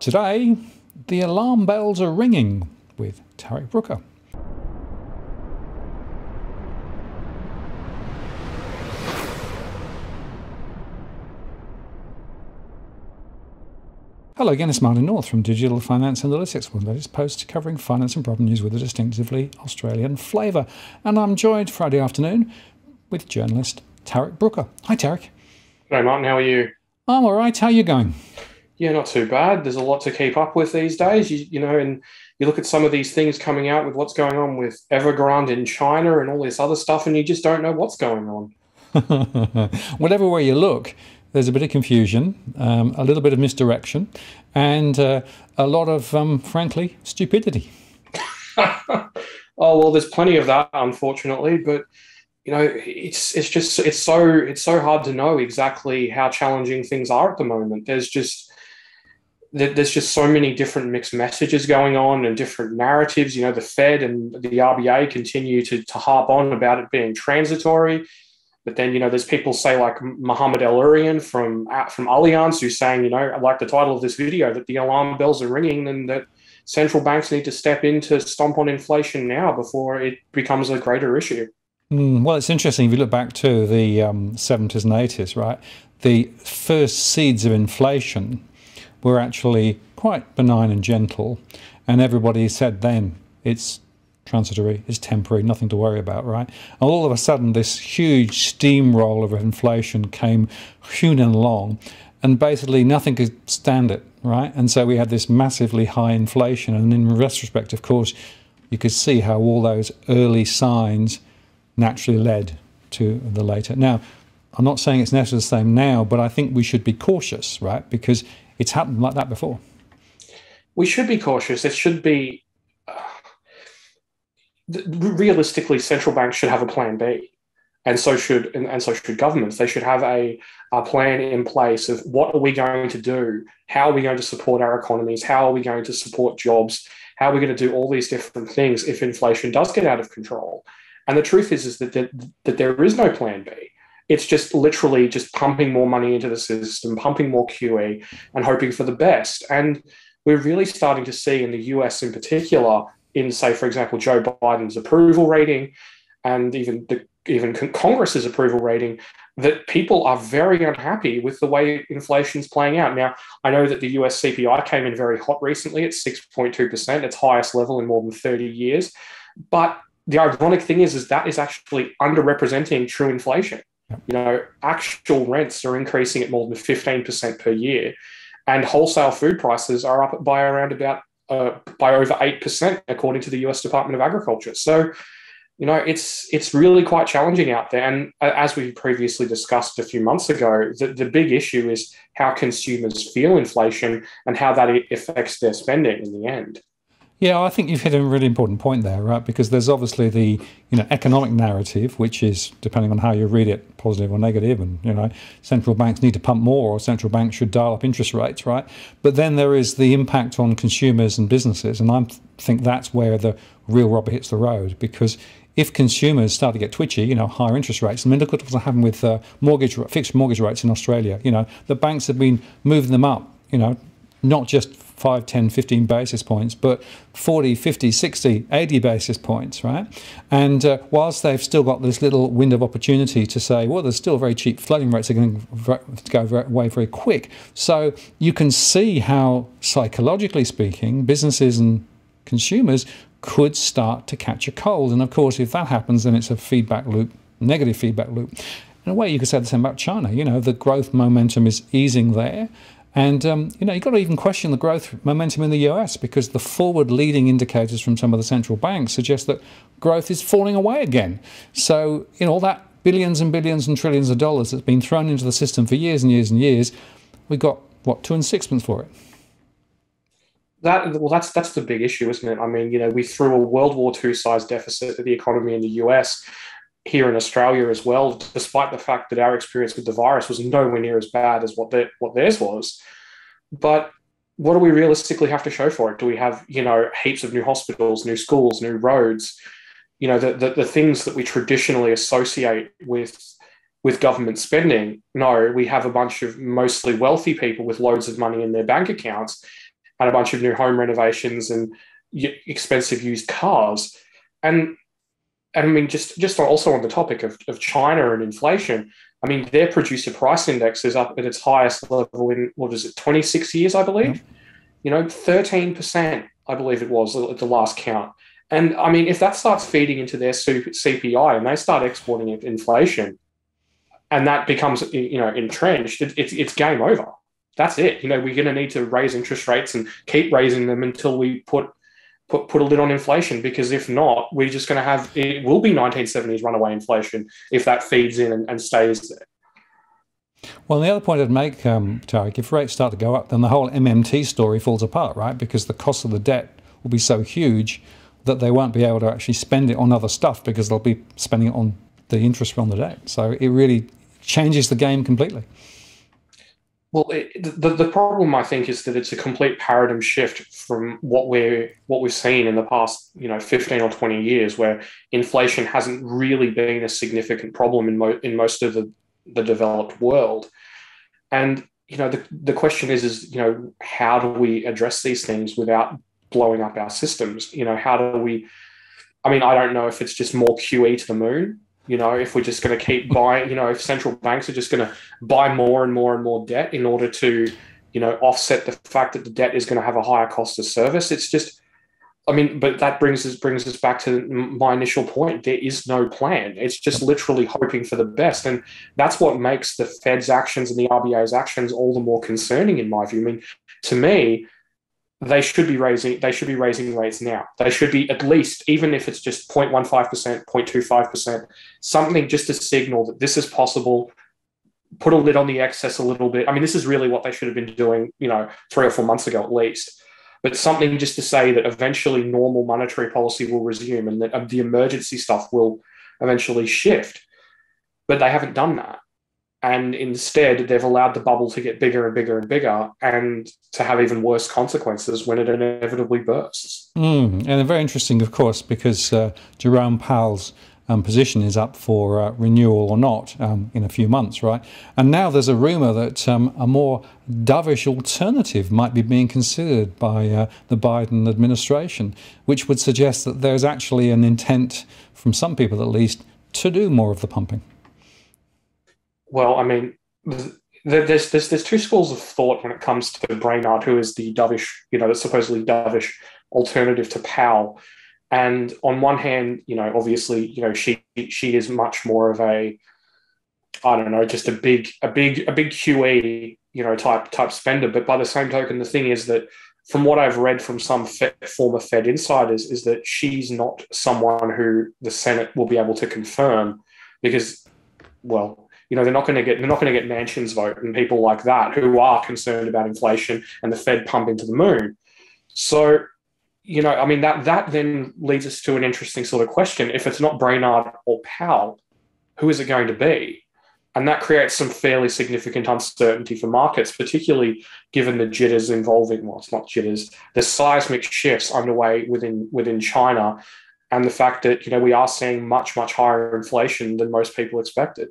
Today, the alarm bells are ringing with Tarric Brooker. Hello again, it's Martin North from Digital Finance Analytics, one of the latest posts covering finance and property news with a distinctively Australian flavour. And I'm joined Friday afternoon with journalist Tarric Brooker. Hi, Tarric. Hey, Martin, how are you? I'm all right. How are you going? Yeah, not too bad. There's a lot to keep up with these days. You, you know, and you look at some of these things coming out with what's going on with Evergrande in China and all this other stuff, and you just don't know what's going on. Whatever way you look, there's a bit of confusion, um, a little bit of misdirection, and uh, a lot of, um, frankly, stupidity. oh well, there's plenty of that, unfortunately, but you know, it's it's just it's so it's so hard to know exactly how challenging things are at the moment. There's just there's just so many different mixed messages going on and different narratives. You know, the Fed and the RBA continue to, to harp on about it being transitory. But then, you know, there's people say like Mohamed El-Erian from from Allianz who's saying, you know, like the title of this video, that the alarm bells are ringing and that central banks need to step in to stomp on inflation now before it becomes a greater issue. Mm, well, it's interesting if you look back to the um, 70s and 80s, right? The first seeds of inflation were actually quite benign and gentle, and everybody said then it's transitory, it's temporary, nothing to worry about, right? And all of a sudden, this huge steamroll of inflation came hewing along, and basically nothing could stand it, right? And so we had this massively high inflation, and in retrospect, of course, you could see how all those early signs naturally led to the later. Now, I'm not saying it's necessarily the same now, but I think we should be cautious, right? Because it's happened like that before. We should be cautious. It should be uh, realistically, central banks should have a plan B, and so should and, and so should governments. They should have a, a plan in place of what are we going to do, how are we going to support our economies, how are we going to support jobs, how are we going to do all these different things if inflation does get out of control. And the truth is, is that, that, that there is no plan B. It's just literally just pumping more money into the system, pumping more QE, and hoping for the best. And we're really starting to see in the US in particular, in say, for example, Joe Biden's approval rating and even the even Congress's approval rating, that people are very unhappy with the way inflation's playing out. Now, I know that the US CPI came in very hot recently at 6.2%, its highest level in more than 30 years. But the ironic thing is, is that is actually underrepresenting true inflation. You know, actual rents are increasing at more than 15% per year, and wholesale food prices are up by around about uh, by over 8%, according to the US Department of Agriculture. So, you know, it's it's really quite challenging out there. And uh, as we previously discussed a few months ago, the, the big issue is how consumers feel inflation and how that affects their spending in the end. Yeah, I think you've hit a really important point there, right? Because there's obviously the you know economic narrative, which is depending on how you read it, positive or negative, and you know central banks need to pump more, or central banks should dial up interest rates, right? But then there is the impact on consumers and businesses, and I think that's where the real rubber hits the road because if consumers start to get twitchy, you know, higher interest rates. I mean, look at what's happened with uh, mortgage fixed mortgage rates in Australia. You know, the banks have been moving them up. You know, not just 5, 10, 15 basis points, but 40, 50, 60, 80 basis points, right? And uh, whilst they've still got this little window of opportunity to say, well, there's still very cheap floating rates are going to go away very quick. So you can see how, psychologically speaking, businesses and consumers could start to catch a cold. And of course, if that happens, then it's a feedback loop, negative feedback loop. In a way, you could say the same about China. You know, the growth momentum is easing there. And um, you know, you've got to even question the growth momentum in the US because the forward-leading indicators from some of the central banks suggest that growth is falling away again. So, you know, all that billions and billions and trillions of dollars that's been thrown into the system for years and years and years, we've got what two and sixpence for it. That well, that's that's the big issue, isn't it? I mean, you know, we threw a World War II size deficit at the economy in the US here in Australia as well, despite the fact that our experience with the virus was nowhere near as bad as what, their, what theirs was. But what do we realistically have to show for it? Do we have, you know, heaps of new hospitals, new schools, new roads? You know, the, the, the things that we traditionally associate with with government spending. No, we have a bunch of mostly wealthy people with loads of money in their bank accounts and a bunch of new home renovations and expensive used cars. And I mean, just just also on the topic of, of China and inflation, I mean, their producer price index is up at its highest level in what is it, 26 years, I believe. You know, 13%, I believe it was at the last count. And I mean, if that starts feeding into their CPI and they start exporting inflation, and that becomes you know entrenched, it, it's it's game over. That's it. You know, we're going to need to raise interest rates and keep raising them until we put put put a lid on inflation. Because if not, we're just going to have it will be 1970s runaway inflation if that feeds in and, and stays there. Well, the other point I'd make, um, if rates start to go up, then the whole MMT story falls apart, right? Because the cost of the debt will be so huge that they won't be able to actually spend it on other stuff because they'll be spending it on the interest on the debt. So it really changes the game completely. Well, it, the the problem I think is that it's a complete paradigm shift from what we're what we've seen in the past, you know, fifteen or twenty years, where inflation hasn't really been a significant problem in mo- in most of the the developed world, and you know the the question is is you know how do we address these things without blowing up our systems? You know, how do we? I mean, I don't know if it's just more QE to the moon you know, if we're just going to keep buying, you know, if central banks are just going to buy more and more and more debt in order to, you know, offset the fact that the debt is going to have a higher cost of service, it's just, I mean, but that brings us brings us back to my initial point. There is no plan. It's just literally hoping for the best, and that's what makes the Fed's actions and the RBA's actions all the more concerning, in my view. I mean, to me, they should be raising they should be raising rates now. They should be at least, even if it's just 0.15%, 0.25%, something just to signal that this is possible. Put a lid on the excess a little bit. I mean, this is really what they should have been doing, you know, three or four months ago at least. But something just to say that eventually normal monetary policy will resume and that uh, the emergency stuff will eventually shift. But they haven't done that and instead they've allowed the bubble to get bigger and bigger and bigger and to have even worse consequences when it inevitably bursts. Mm, and very interesting, of course, because uh, Jerome Powell's um, position is up for uh, renewal or not um, in a few months, right? And now there's a rumor that um, a more dovish alternative might be being considered by uh, the Biden administration, which would suggest that there's actually an intent, from some people at least, to do more of the pumping well, I mean, there's there's there's two schools of thought when it comes to Brainard, who is the dovish, you know, the supposedly dovish alternative to Powell. And on one hand, you know, obviously, you know, she she is much more of a, I don't know, just a big a big a big QE, you know, type type spender. But by the same token, the thing is that from what I've read from some Fed, former Fed insiders, is that she's not someone who the Senate will be able to confirm because, well, you know they're not going to get they're not going to get Manchin's vote and people like that who are concerned about inflation and the Fed pumping to the moon. So, you know, I mean that that then leads us to an interesting sort of question: if it's not Brainard or Powell, who is it going to be? And that creates some fairly significant uncertainty for markets, particularly given the jitters involving, well, it's not jitters, the seismic shifts underway within within China, and the fact that you know we are seeing much much higher inflation than most people expected.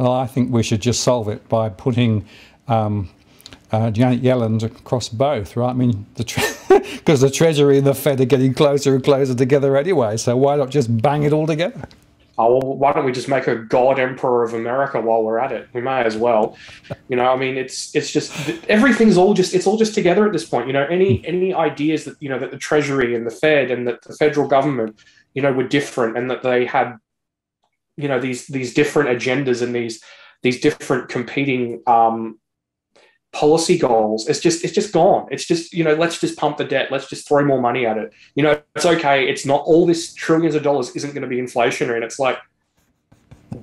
Well, I think we should just solve it by putting um, uh, Janet Yellen across both, right? I mean, because the, the Treasury and the Fed are getting closer and closer together anyway. So why not just bang it all together? Oh, well, why don't we just make a God Emperor of America while we're at it? We may as well. You know, I mean, it's it's just everything's all just it's all just together at this point. You know, any hmm. any ideas that you know that the Treasury and the Fed and that the federal government, you know, were different and that they had you know these these different agendas and these these different competing um, policy goals it's just it's just gone. It's just you know let's just pump the debt. Let's just throw more money at it. You know it's okay. It's not all this trillions of dollars isn't going to be inflationary. And it's like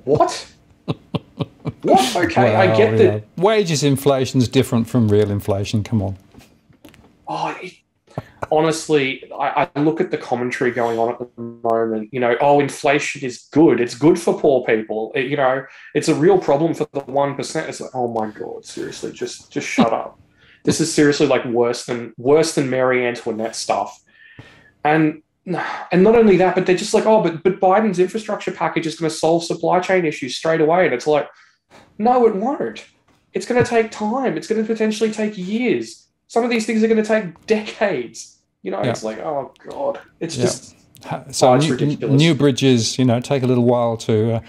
what? What? Okay i get yeah. that. wages inflation is different from real inflation. Come on. Oh it, honestly, I, I, look at the commentary going on at the moment. You know, oh, inflation is good. It's good for poor people. It, you know, it's a real problem for the one percent. It's like, oh my god, seriously, just just shut up. This is seriously like worse than worse than Marie Antoinette stuff. And and not only that, but they're just like, oh, but but Biden's infrastructure package is going to solve supply chain issues straight away. And it's like, no, it won't. It's going to take time. It's going to potentially take years Some of these things are going to take decades. You know, yeah. it's like, oh god, it's yeah. just so oh, it's new, new, bridges, you know, take a little while to uh,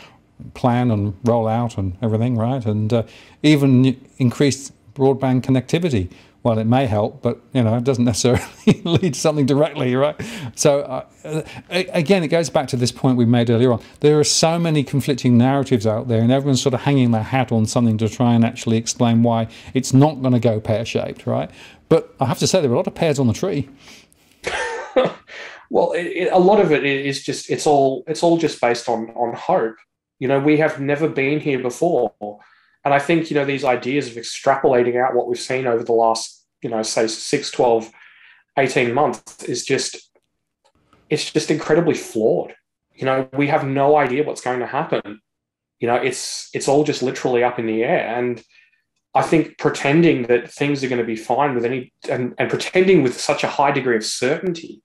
plan and roll out and everything, right? And uh, even increased broadband connectivity. Well, it may help, but you know, it doesn't necessarily lead to something directly, right? So uh, again, it goes back to this point we made earlier on. There are so many conflicting narratives out there, and everyone's sort of hanging their hat on something to try and actually explain why it's not going to go pear-shaped, right? But I have to say, there are a lot of pears on the tree. well, it, it, a lot of it is just it's all it's all just based on on hope. You know, we have never been here before and I think, you know, these ideas of extrapolating out what we've seen over the last, you know, say 6, 12, 18 months is just, it's just incredibly flawed. You know, we have no idea what's going to happen. You know, it's it's all just literally up in the air. And I think pretending that things are going to be fine with any and, and pretending with such a high degree of certainty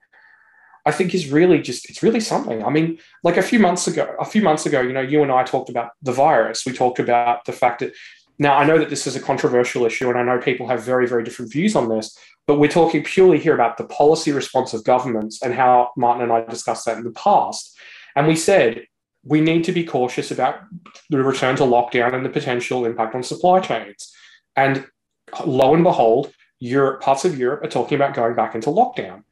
I think is really just it's really something. I mean, like a few months ago, a few months ago, you know, you and I talked about the virus. We talked about the fact that now I know that this is a controversial issue, and I know people have very, very different views on this. But we're talking purely here about the policy response of governments and how Martin and I discussed that in the past. And we said we need to be cautious about the return to lockdown and the potential impact on supply chains. And lo and behold, Europe, parts of Europe are talking about going back into lockdown.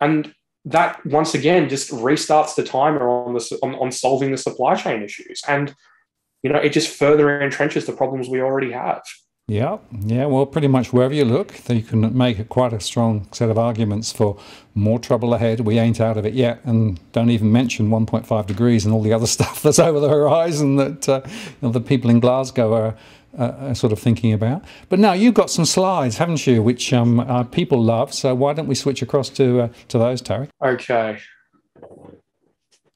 And that once again just restarts the timer on the on, on solving the supply chain issues and you know it just further entrenches the problems we already have yeah, yeah. Well, pretty much wherever you look, you can make quite a strong set of arguments for more trouble ahead. We ain't out of it yet, and don't even mention 1.5 degrees and all the other stuff that's over the horizon that uh, you know, the people in Glasgow are uh, sort of thinking about. But now you've got some slides, haven't you, which um, uh, people love. So why don't we switch across to uh, to those, Tarric? Okay.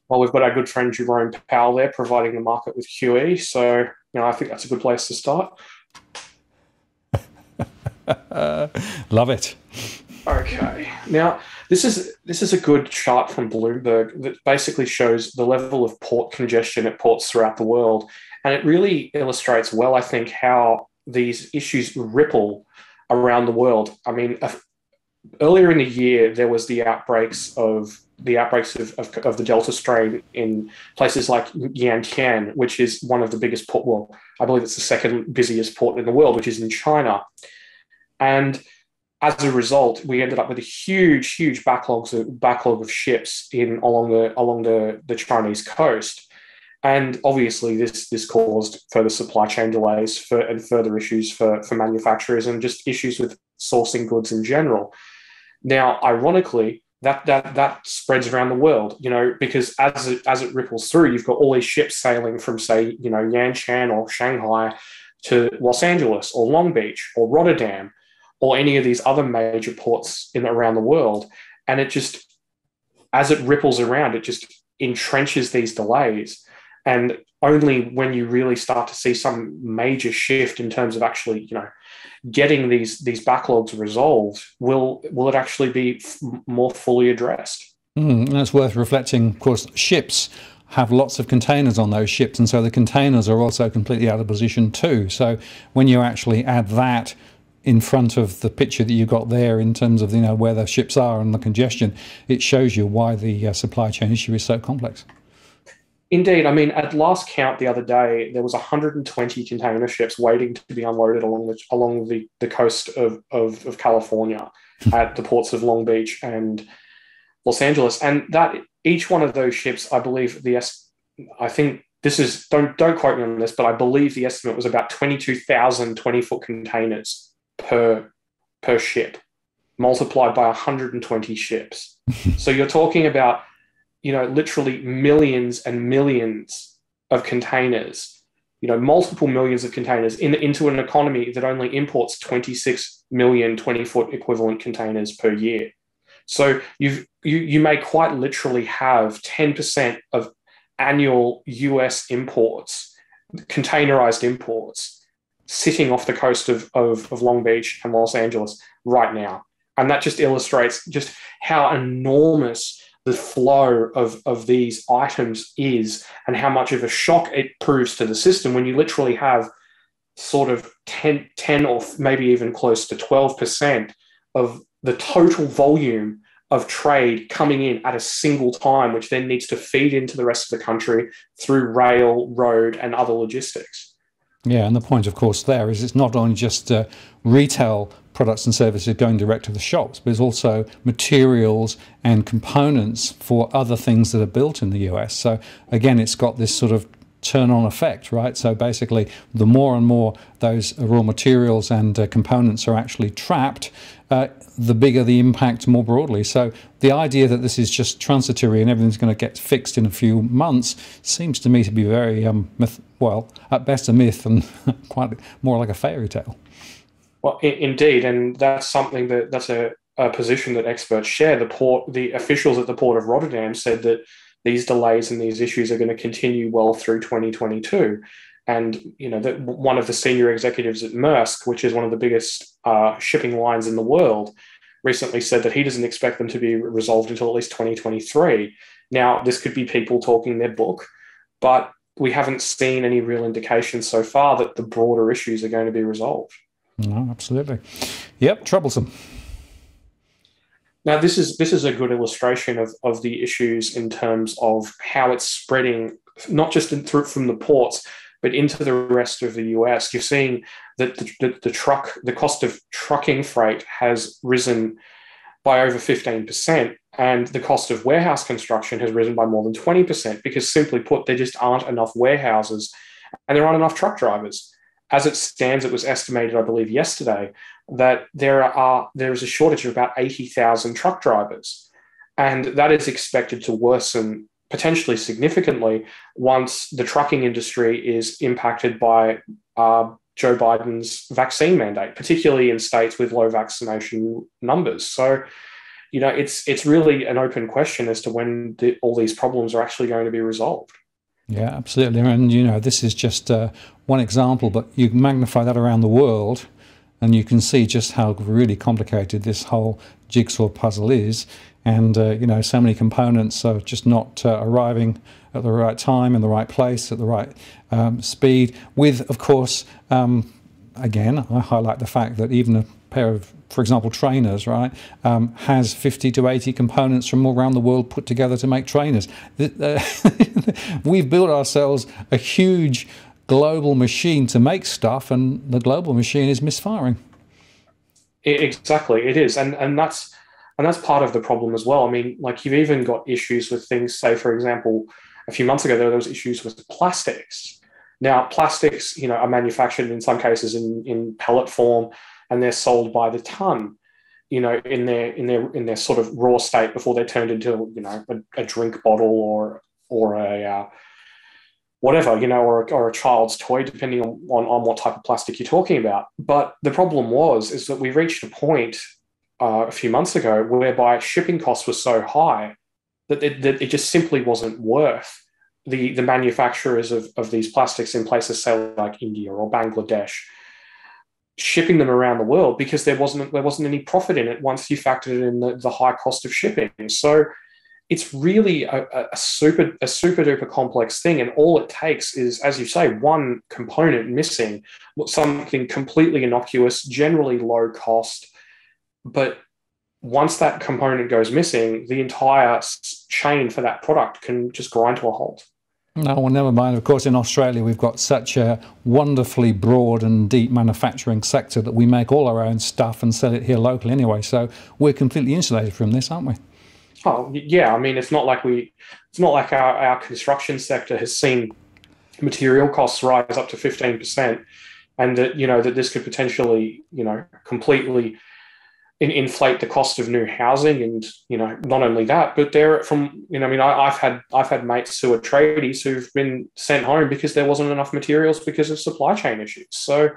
Well, we've got our good friend Jerome Powell there providing the market with QE. So, you know, I think that's a good place to start. love it. Okay. Now, this is this is a good chart from Bloomberg that basically shows the level of port congestion at ports throughout the world and it really illustrates well, I think, how these issues ripple around the world. I mean, earlier in the year, there was the outbreaks of the outbreaks of, of, of, the Delta strain in places like Yantian, which is one of the biggest port. Well, I believe it's the second busiest port in the world, which is in China. And as a result, we ended up with a huge, huge backlogs of, backlog of ships in along the along the, the Chinese coast. And obviously, this this caused further supply chain delays for, and further issues for, for manufacturers and just issues with sourcing goods in general. Now, ironically, that that that spreads around the world, you know, because as it as it ripples through, you've got all these ships sailing from, say, you know, Yantian or Shanghai to Los Angeles or Long Beach or Rotterdam or any of these other major ports in around the world, and it just as it ripples around, it just entrenches these delays and only when you really start to see some major shift in terms of actually you know getting these these backlogs resolved will will it actually be f- more fully addressed? Mm, and it's worth reflecting. Of course ships have lots of containers on those ships and so the containers are also completely out of position too. So when you actually add that in front of the picture that you got there in terms of you know where the ships are and the congestion it shows you why the uh, supply chain issue is so complex Indeed. I mean, at last count the other day, there was 120 container ships waiting to be unloaded along the, along the, the coast of, of, of California hmm. at the ports of Long Beach and Los Angeles. And that each one of those ships, I believe the, I think this is, don't, don't quote me on this, but I believe the estimate was about 22,000 20 foot containers per, per ship multiplied by 120 ships. so you're talking about you know, literally millions and millions of containers, you know, multiple millions of containers in, into an economy that only imports 26 million 20 foot equivalent containers per year. So you, you may quite literally have 10% of annual US imports, containerized imports, sitting off the coast of, of, of Long Beach and Los Angeles right now. And that just illustrates just how enormous the flow of, of these items is and how much of a shock it proves to the system when you literally have sort of 10, 10 or maybe even close to 12% of the total volume of trade coming in at a single time, which then needs to feed into the rest of the country through rail, road, and other logistics. Yeah, and the point, of course, there is it's not only just uh, retail products and services going direct to the shops, but it's also materials and components for other things that are built in the US. So again, it's got this sort of turn on effect, right? So basically, the more and more those raw materials and uh, components are actually trapped, uh, the bigger the impact more broadly. So the idea that this is just transitory and everything's going to get fixed in a few months seems to me to be very, um, myth- well, at best a myth and quite more like a fairy tale. Well, I- indeed, and that's something that that's a, a position that experts share. The port, the officials at the port of Rotterdam said that these delays and these issues are going to continue well through 2022. And you know that one of the senior executives at Maersk, which is one of the biggest uh, shipping lines in the world, recently said that he doesn't expect them to be resolved until at least 2023. Now, this could be people talking their book, but we haven't seen any real indication so far that the broader issues are going to be resolved. No, absolutely. Yep, troublesome. Now, this is this is a good illustration of, of the issues in terms of how it's spreading, not just in, through from the ports, but into the rest of the US. You're seeing that the, the, the truck, the cost of trucking freight has risen by over 15%, and the cost of warehouse construction has risen by more than 20%, because simply put, there just aren't enough warehouses and there aren't enough truck drivers. As it stands, it was estimated, I believe, yesterday that there are there is a shortage of about 80,000 truck drivers. And that is expected to worsen potentially significantly once the trucking industry is impacted by uh, Joe Biden's vaccine mandate, particularly in states with low vaccination numbers. So, you know, it's it's really an open question as to when the, all these problems are actually going to be resolved. Yeah, absolutely. And you know, this is just uh, one example, but you magnify that around the world, and you can see just how really complicated this whole jigsaw puzzle is and uh, you know so many components are just not uh, arriving at the right time in the right place at the right um, speed with of course um, again i highlight the fact that even a pair of for example trainers right um, has 50 to 80 components from all around the world put together to make trainers we've built ourselves a huge global machine to make stuff and the global machine is misfiring exactly it is and and that's and that's part of the problem as well. I mean, like you've even got issues with things, say, for example, a few months ago, there was issues with plastics. Now, plastics, you know, are manufactured in some cases in, in pellet form and they're sold by the ton, you know, in their in their in their sort of raw state before they're turned into, you know, a, a drink bottle or or a uh, whatever, you know, or, or a child's toy, depending on, on, on what type of plastic you're talking about. But the problem was is that we reached a point uh, a few months ago, whereby shipping costs were so high that it, that it just simply wasn't worth the, the manufacturers of, of these plastics in places, say like India or Bangladesh, shipping them around the world because there wasn't there wasn't any profit in it once you factored in the, the high cost of shipping. So it's really a, a, super a super duper complex thing, and all it takes is, as you say, one component missing, something completely innocuous, generally low cost, but once that component goes missing, the entire chain for that product can just grind to a halt. No, well, never mind. Of course, in Australia, we've got such a wonderfully broad and deep manufacturing sector that we make all our own stuff and sell it here locally anyway. So we're completely insulated from this, aren't we? Oh, yeah. I mean, it's not like we, it's not like our, our construction sector has seen material costs rise up to 15% and that, you know, that this could potentially, you know, completely inflate the cost of new housing, and you know, not only that, but they're from you know, I mean, I, have had I've had mates who are tradies who've been sent home because there wasn't enough materials because of supply chain issues. So,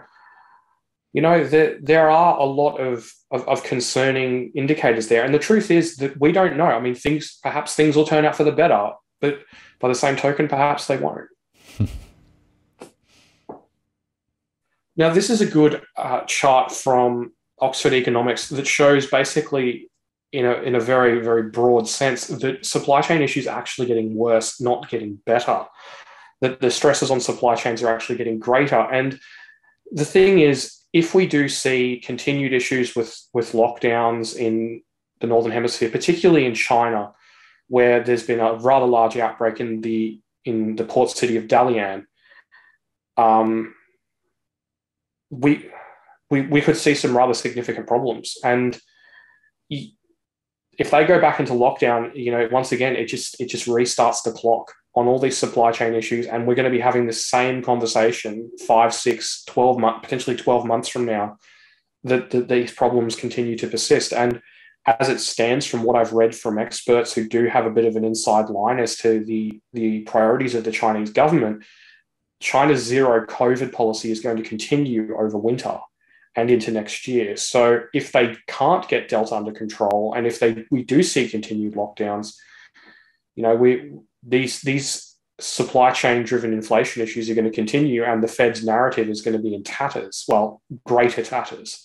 you know, there there are a lot of, of, of concerning indicators there, and the truth is that we don't know. I mean, things perhaps things will turn out for the better, but by the same token, perhaps they won't. now, this is a good uh, chart from Oxford Economics that shows basically in a, in a very, very broad sense that supply chain issues are actually getting worse, not getting better. That the stresses on supply chains are actually getting greater. And the thing is, if we do see continued issues with with lockdowns in the northern hemisphere, particularly in China, where there's been a rather large outbreak in the in the port city of Dalian, um, we, we we could see some rather significant problems. And if they go back into lockdown, you know, once again, it just it just restarts the clock on all these supply chain issues, and we're going to be having the same conversation five, six, 12 months, potentially 12 months from now, that, that these problems continue to persist. And as it stands from what I've read from experts who do have a bit of an inside line as to the, the priorities of the Chinese government, China's zero COVID policy is going to continue over winter and into next year. So if they can't get Delta under control, and if they we do see continued lockdowns, you know, we these these supply chain driven inflation issues are going to continue, and the Fed's narrative is going to be in tatters. Well, greater tatters.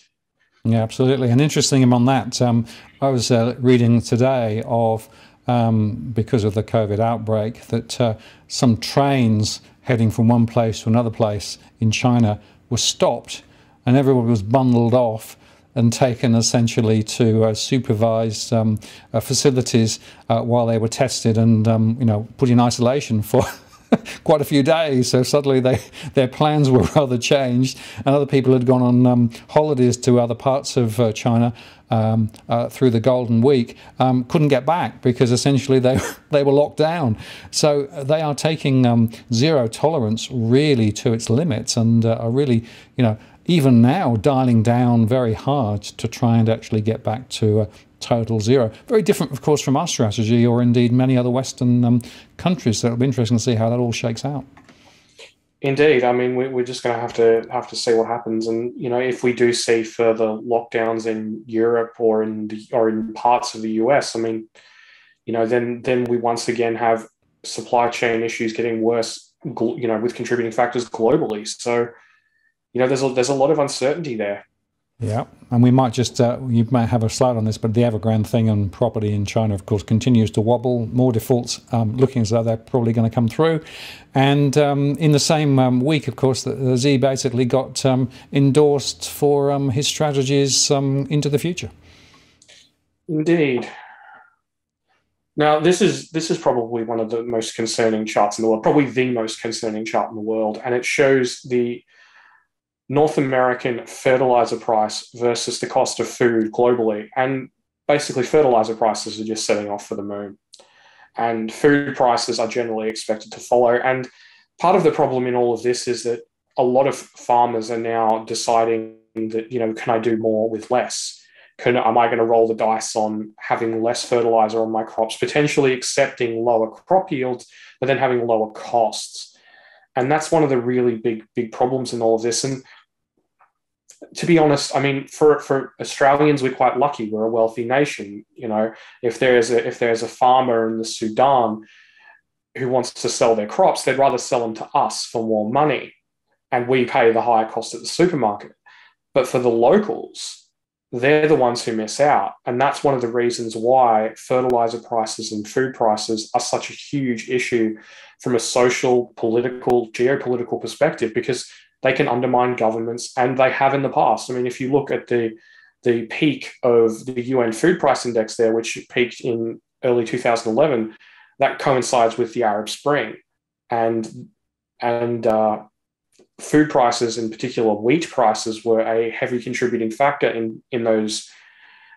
Yeah, absolutely. And interesting among that, um, I was uh, reading today of um, because of the COVID outbreak that uh, some trains heading from one place to another place in China were stopped, and everybody was bundled off and taken essentially to uh, supervised um, uh, facilities uh, while they were tested and um, you know put in isolation for quite a few days. So suddenly they, their plans were rather changed, and other people had gone on um, holidays to other parts of uh, China um, uh, through the Golden Week, um, couldn't get back because essentially they they were locked down. So they are taking um, zero tolerance really to its limits, and uh, are really you know even now dialing down very hard to try and actually get back to a total zero. Very different, of course, from our strategy or indeed many other Western um, countries. So it'll be interesting to see how that all shakes out. Indeed, I mean, we, are just going to have to have to see what happens, and you know, if we do see further lockdowns in Europe or in the or in parts of the US, I mean, you know, then then we once again have supply chain issues getting worse, you know, with contributing factors globally. So, you know, there's a, there's a lot of uncertainty there. Yeah, and we might just, uh, you might have a slide on this, but the Evergrande thing on property in China, of course, continues to wobble. More defaults um, looking as though they're probably going to come through. And um, in the same um, week, of course, the, Xi basically got um, endorsed for um, his strategies um, into the future. Indeed. Now, this is this is probably one of the most concerning charts in the world, probably the most concerning chart in the world, and it shows the North American fertilizer price versus the cost of food globally. And basically, fertilizer prices are just setting off for the moon. And food prices are generally expected to follow. And part of the problem in all of this is that a lot of farmers are now deciding that, you know, can I do more with less? Can, am I going to roll the dice on having less fertilizer on my crops, potentially accepting lower crop yields, but then having lower costs? And that's one of the really big, big problems in all of this. And to be honest, I mean, for for Australians, we're quite lucky. We're a wealthy nation. You know, if there's a if there's a farmer in the Sudan who wants to sell their crops, they'd rather sell them to us for more money, and we pay the higher cost at the supermarket. But for the locals, they're the ones who miss out, and that's one of the reasons why fertilizer prices and food prices are such a huge issue from a social, political, geopolitical perspective because they can undermine governments, and they have in the past. I mean, if you look at the the peak of the UN Food Price Index there, which peaked in early 2011, that coincides with the Arab Spring, and and uh, food prices, in particular wheat prices, were a heavy contributing factor in in those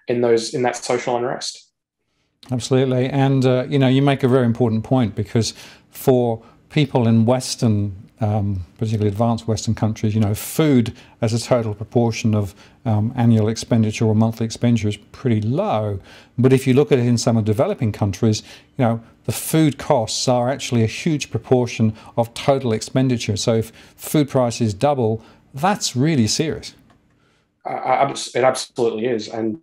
in those in that social unrest. Absolutely, and uh, you know you make a very important point because for people in Western um, particularly advanced Western countries, you know, food as a total proportion of um, annual expenditure or monthly expenditure is pretty low. But if you look at it in some of developing countries, you know, the food costs are actually a huge proportion of total expenditure. So if food prices double, that's really serious. Uh, it absolutely is, and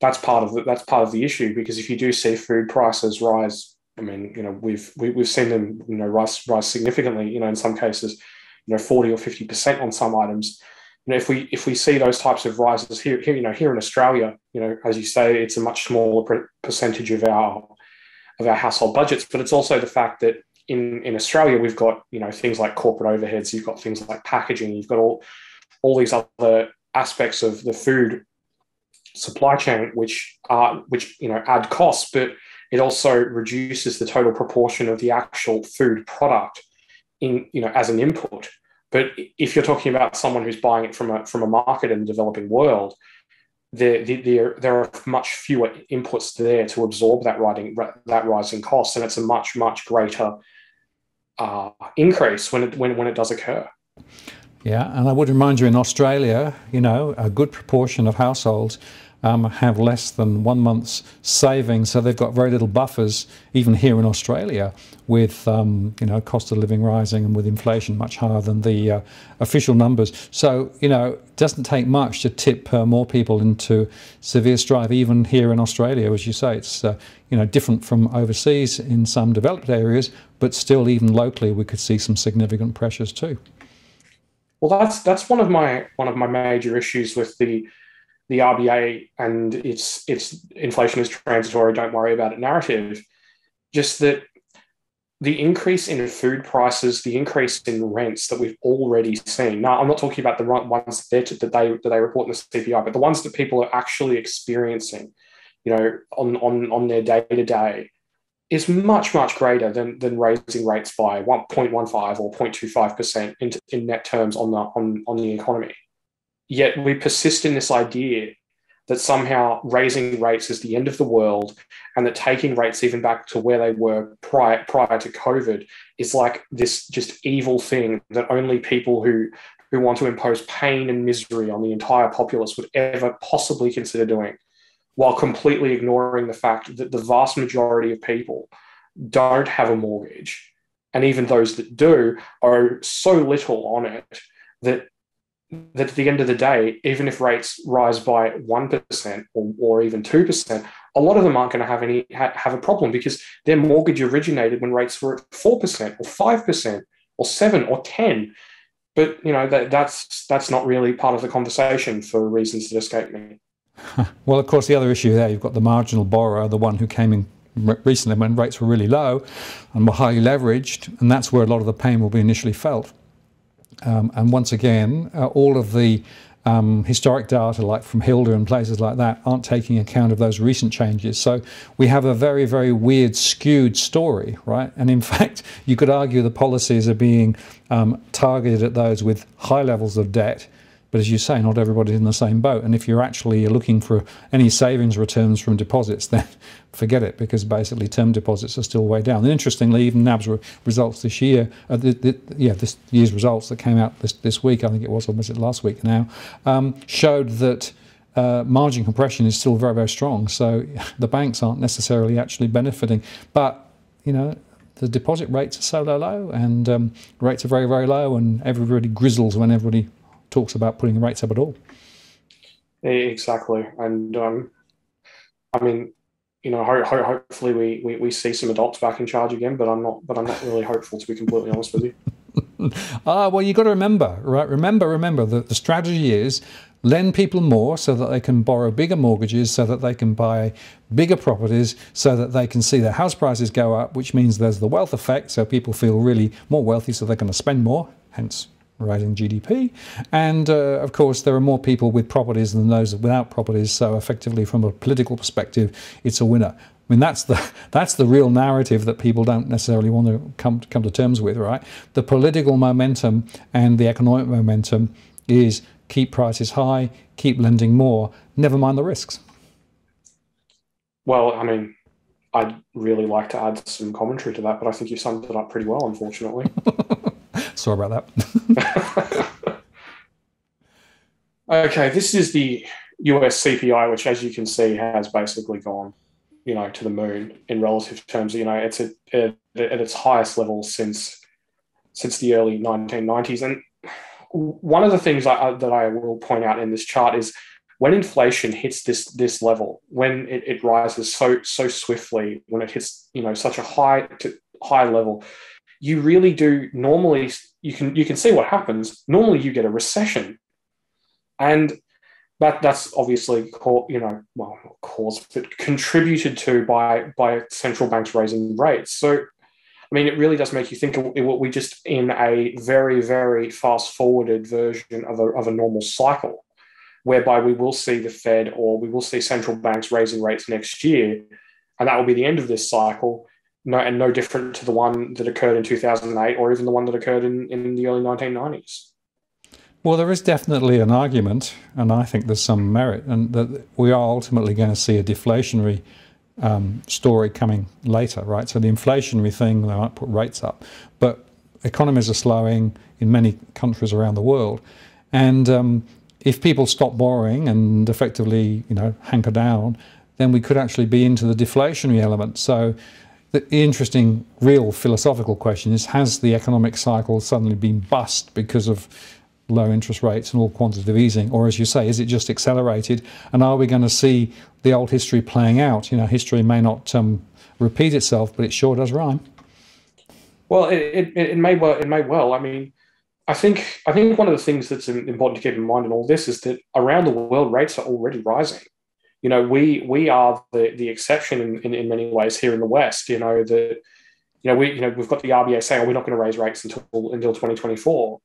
that's part of the, that's part of the issue because if you do see food prices rise I mean, you know, we've we, have we have seen them, you know, rise rise significantly. You know, in some cases, you know, forty or fifty percent on some items. You know, if we if we see those types of rises here, here, you know, here in Australia, you know, as you say, it's a much smaller percentage of our of our household budgets. But it's also the fact that in in Australia, we've got you know things like corporate overheads. You've got things like packaging. You've got all all these other aspects of the food supply chain, which are which you know add costs, but it also reduces the total proportion of the actual food product in you know as an input. But if you're talking about someone who's buying it from a from a market in the developing world, there, there, there are much fewer inputs there to absorb that rising that rising cost, and it's a much much greater uh, increase when it when, when it does occur. Yeah, and I would remind you in Australia, you know, a good proportion of households um, have less than one month's savings, so they've got very little buffers, even here in Australia, with um, you know cost of living rising and with inflation much higher than the uh, official numbers. So you know, it doesn't take much to tip uh, more people into severe strife, even here in Australia, as you say. It's uh, you know different from overseas in some developed areas, but still, even locally, we could see some significant pressures too. Well, that's that's one of my one of my major issues with the the RBA and its its inflation is transitory, don't worry about it narrative. Just that the increase in food prices, the increase in rents that we've already seen. Now, I'm not talking about the ones that they that they report in the CPI, but the ones that people are actually experiencing, you know, on on on their day to day, is much much greater than than raising rates by 1.15 or 0.25 percent in, in net terms on the on on the economy. Yet we persist in this idea that somehow raising rates is the end of the world and that taking rates even back to where they were prior, prior to COVID is like this just evil thing that only people who, who want to impose pain and misery on the entire populace would ever possibly consider doing, while completely ignoring the fact that the vast majority of people don't have a mortgage. And even those that do owe so little on it that that at the end of the day, even if rates rise by 1% or, or even 2%, a lot of them aren't going to have any ha, have a problem because their mortgage originated when rates were at 4% or 5% or 7 or 10. But you know that that's that's not really part of the conversation for reasons that escape me. Well, of course, the other issue there, you've got the marginal borrower, the one who came in recently when rates were really low and were highly leveraged, and that's where a lot of the pain will be initially felt. Um, and once again, uh, all of the um, historic data, like from Hilda and places like that, aren't taking account of those recent changes. So we have a very, very weird, skewed story, right? And in fact, you could argue the policies are being um, targeted at those with high levels of debt but as you say, not everybody's in the same boat. And if you're actually looking for any savings returns from deposits, then forget it because basically term deposits are still way down. And interestingly, even NAB's results this year, uh, the, the, yeah, this year's results that came out this, this week, I think it was, or was it last week now, um, showed that. Uh, margin compression is still very, very strong. So the banks aren't necessarily actually benefiting. But, you know, the deposit rates are so low, low and um, rates are very, very low, and everybody grizzles when everybody talks about putting the rates up at all. Exactly, and um, I mean, you know, ho- ho- hopefully we, we, we see some adults back in charge again. But I'm not, but I'm not really hopeful to be completely honest with you. ah, well, you've got to remember, right? Remember, remember that the strategy is lend people more so that they can borrow bigger mortgages, so that they can buy bigger properties, so that they can see their house prices go up, which means there's the wealth effect. So people feel really more wealthy, so they're going to spend more. Hence rising GDP. And uh, of course, there are more people with properties than those without properties. So effectively, from a political perspective, it's a winner. I mean, that's the that's the real narrative that people don't necessarily want to come come to terms with, right? The political momentum and the economic momentum is keep prices high, keep lending more, never mind the risks. Well, I mean, I'd really like to add some commentary to that, but I think you summed it up pretty well, unfortunately. Sorry about that. okay, this is the US CPI, which, as you can see, has basically gone, you know, to the moon in relative terms. You know, it's at, at, at its highest level since since the early 1990s. And one of the things I, that I will point out in this chart is when inflation hits this this level, when it, it rises so so swiftly, when it hits you know such a high to high level, you really do normally you can you can see what happens. Normally, you get a recession, and that that's obviously you know well caused but contributed to by by central banks raising rates. So I mean, it really does make you think what we just in a very, very fast forwarded version of a, of a normal cycle, whereby we will see the Fed or we will see central banks raising rates next year. And that will be the end of this cycle. No, and no different to the one that occurred in 2008 or even the one that occurred in, in the early 1990s. Well, there is definitely an argument, and I think there's some merit, and that we are ultimately going to see a deflationary um, story coming later, right? So the inflationary thing, they might put rates up, but economies are slowing in many countries around the world, and um, if people stop borrowing and effectively, you know, hanker down, then we could actually be into the deflationary element. So the interesting, real philosophical question is: Has the economic cycle suddenly been bust because of low interest rates and all quantitative easing, or as you say, is it just accelerated? And are we going to see the old history playing out? You know, history may not um, repeat itself, but it sure does rhyme. Well, it, it, it may well it may well. I mean, I think I think one of the things that's important to keep in mind in all this is that around the world rates are already rising. You know, we we are the the exception in, in, in many ways here in the West. You know that you know we you know we've got the RBA saying oh, we're not going to raise rates until until 2024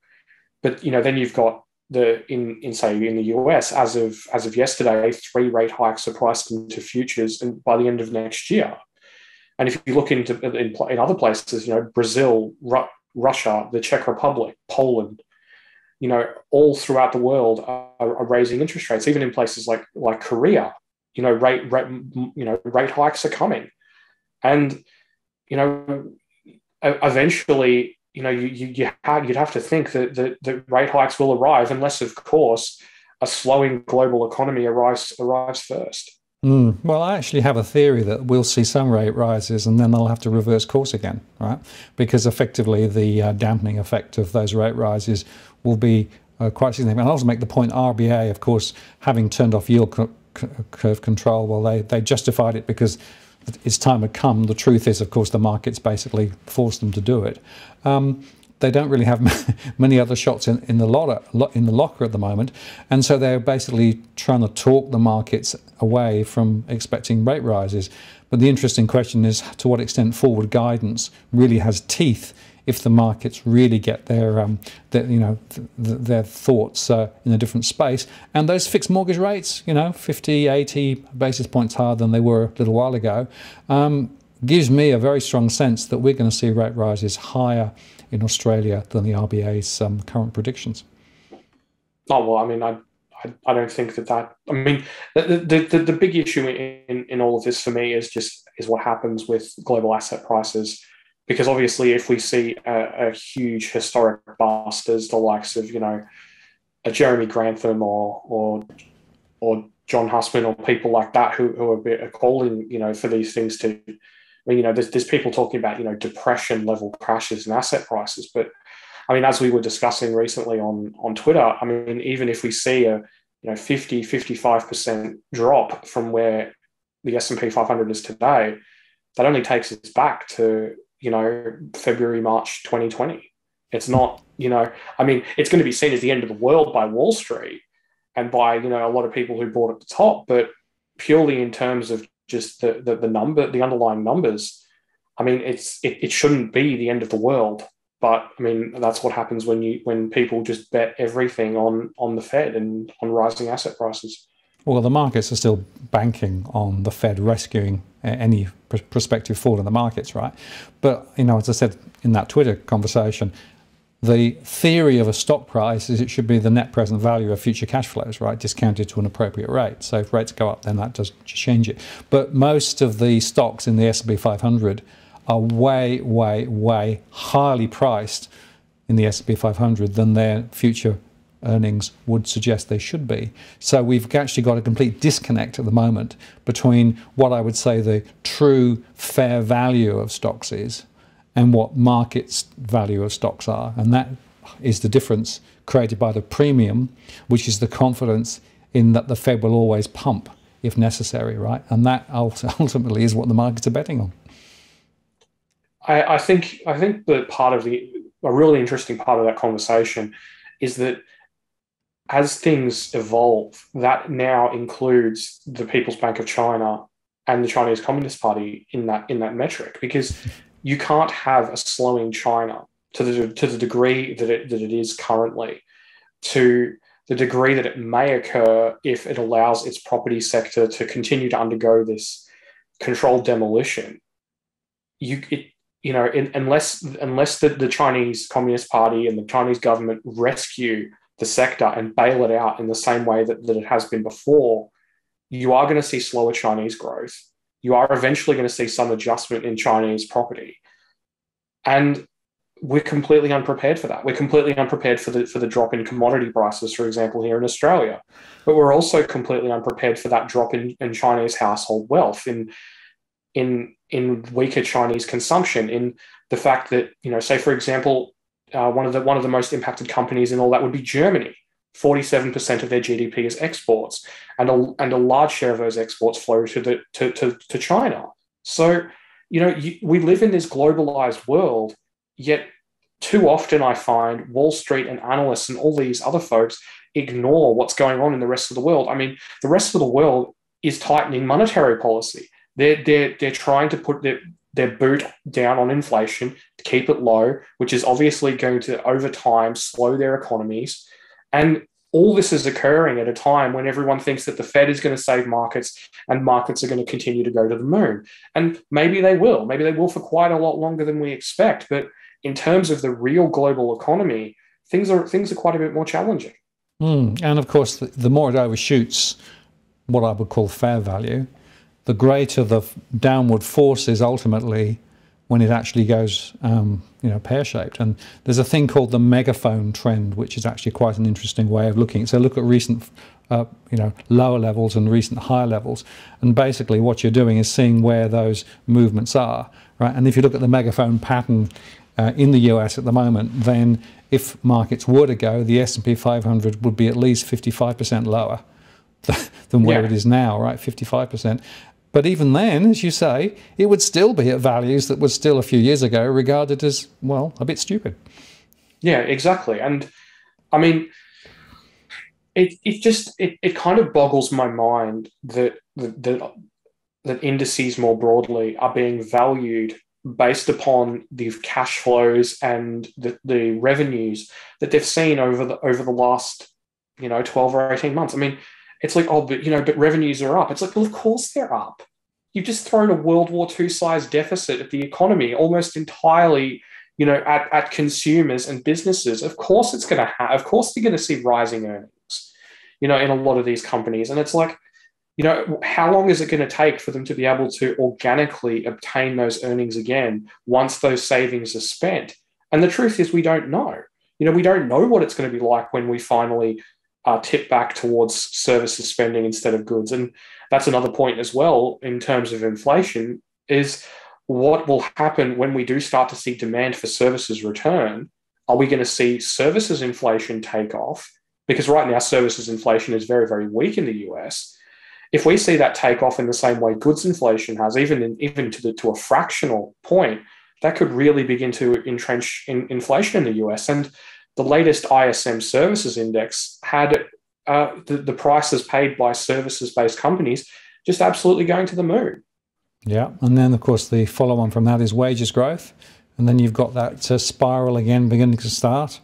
but you know, then you've got the in in say in the US as of as of yesterday, three rate hikes are priced into futures, and by the end of next year. And if you look into in, in other places, you know, Brazil, Ru- Russia, the Czech Republic, Poland, you know, all throughout the world are, are, raising interest rates. Even in places like like Korea, you know, rate, rate you know rate hikes are coming, and you know, eventually you know, you, you, you have, you'd have to think that the, the rate hikes will arrive unless, of course, a slowing global economy arrives, arrives first. Mm. Well, I actually have a theory that we'll see some rate rises and then they'll have to reverse course again, right? Because effectively the uh, dampening effect of those rate rises will be uh, quite significant. And I'll also make the point RBA, of course, having turned off yield curve control, well, they, they justified it because its time had come. The truth is, of course, the markets basically forced them to do it. Um, they don't really have many other shots in, in the locker, in the locker at the moment, and so they're basically trying to talk the markets away from expecting rate rises. But the interesting question is to what extent forward guidance really has teeth if the markets really get their, um, their you know, th their thoughts uh, in a different space. And those fixed mortgage rates, you know, 50, 80 basis points higher than they were a little while ago, um, gives me a very strong sense that we're going to see rate rises higher in Australia than the RBA's um, current predictions. Oh well, I mean, I, I, I don't think that that. I mean, the, the the, big issue in, in all of this for me is just is what happens with global asset prices because obviously if we see a, a, huge historic bust as the likes of you know a Jeremy Grantham or or or John Hussman or people like that who, who are calling you know for these things to I mean you know there's, there's people talking about you know depression level crashes in asset prices. But I mean as we were discussing recently on on Twitter I mean even if we see a you know 50 55% drop from where the S&P 500 is today that only takes us back to you know, February, March 2020. It's not, you know, I mean, it's going to be seen as the end of the world by Wall Street and by, you know, a lot of people who bought at the top, but purely in terms of just the, the, the number, the underlying numbers, I mean, it's it, it shouldn't be the end of the world. But I mean, that's what happens when you when people just bet everything on on the Fed and on rising asset prices. Well, the markets are still banking on the Fed rescuing any prospective fall in the markets, right? But, you know, as I said in that Twitter conversation, the theory of a stock price is it should be the net present value of future cash flows, right, discounted to an appropriate rate. So if rates go up, then that does change it. But most of the stocks in the S&P 500 are way, way, way highly priced in the S&P 500 than their future earnings would suggest they should be. So we've actually got a complete disconnect at the moment between what I would say the true fair value of stocks is and what market's value of stocks are. And that is the difference created by the premium, which is the confidence in that the Fed will always pump if necessary, right? And that ultimately is what the markets are betting on. I, I think I think that part of the a really interesting part of that conversation is that as things evolve, that now includes the People's Bank of China and the Chinese Communist Party in that in that metric because you can't have a slowing China to the to the degree that it that it is currently, to the degree that it may occur if it allows its property sector to continue to undergo this controlled demolition. You it, you know in, unless unless the, the Chinese Communist Party and the Chinese government rescue the sector and bail it out in the same way that, that it has been before, you are going to see slower Chinese growth. You are eventually going to see some adjustment in Chinese property. And we're completely unprepared for that. We're completely unprepared for the for the drop in commodity prices, for example, here in Australia. But we're also completely unprepared for that drop in, in Chinese household wealth, in in in weaker Chinese consumption, in the fact that, you know, say for example, uh, one of the one of the most impacted companies in all that would be Germany. 47% of their GDP is exports, and a, and a large share of those exports flow to, the, to, to, to China. So, you know, you, we live in this globalized world, yet too often I find Wall Street and analysts and all these other folks ignore what's going on in the rest of the world. I mean, the rest of the world is tightening monetary policy. They're, they're, they're trying to put their, their boot down on inflation to keep it low, which is obviously going to, over time, slow their economies. And all this is occurring at a time when everyone thinks that the Fed is going to save markets and markets are going to continue to go to the moon. And maybe they will. Maybe they will for quite a lot longer than we expect. But in terms of the real global economy, things are things are quite a bit more challenging. Mm. And of course, the, the more it overshoots what I would call fair value, the greater the downward force is ultimately when it actually goes, um, you know, pear-shaped. And there's a thing called the megaphone trend, which is actually quite an interesting way of looking. So look at recent, uh, you know, lower levels and recent higher levels, and basically what you're doing is seeing where those movements are, right? And if you look at the megaphone pattern uh, in the US at the moment, then if markets were to go, the S&P 500 would be at least 55% lower than where yeah. it is now, right? 55%. But even then, as you say, it would still be at values that were still a few years ago regarded as, well, a bit stupid. Yeah, exactly. And I mean, it, it just it, it kind of boggles my mind that, that that indices more broadly are being valued based upon the cash flows and the, the revenues that they've seen over the over the last you know 12 or 18 months. I mean, it's like, oh, but you know, but revenues are up. It's like, well, of course they're up. You've just thrown a World War II size deficit at the economy, almost entirely, you know, at, at consumers and businesses. Of course, it's going to have. Of course, you're going to see rising earnings, you know, in a lot of these companies. And it's like, you know, how long is it going to take for them to be able to organically obtain those earnings again once those savings are spent? And the truth is, we don't know. You know, we don't know what it's going to be like when we finally uh, tip back towards services spending instead of goods. And that's another point as well in terms of inflation is what will happen when we do start to see demand for services return? Are we going to see services inflation take off? Because right now, services inflation is very, very weak in the US. If we see that take off in the same way goods inflation has, even in, even to the to a fractional point, that could really begin to entrench in inflation in the US. And the latest ISM services index had uh, the, the prices paid by services based companies just absolutely going to the moon. Yeah. And then, of course, the follow on from that is wages growth. And then you've got that uh, spiral again beginning to start.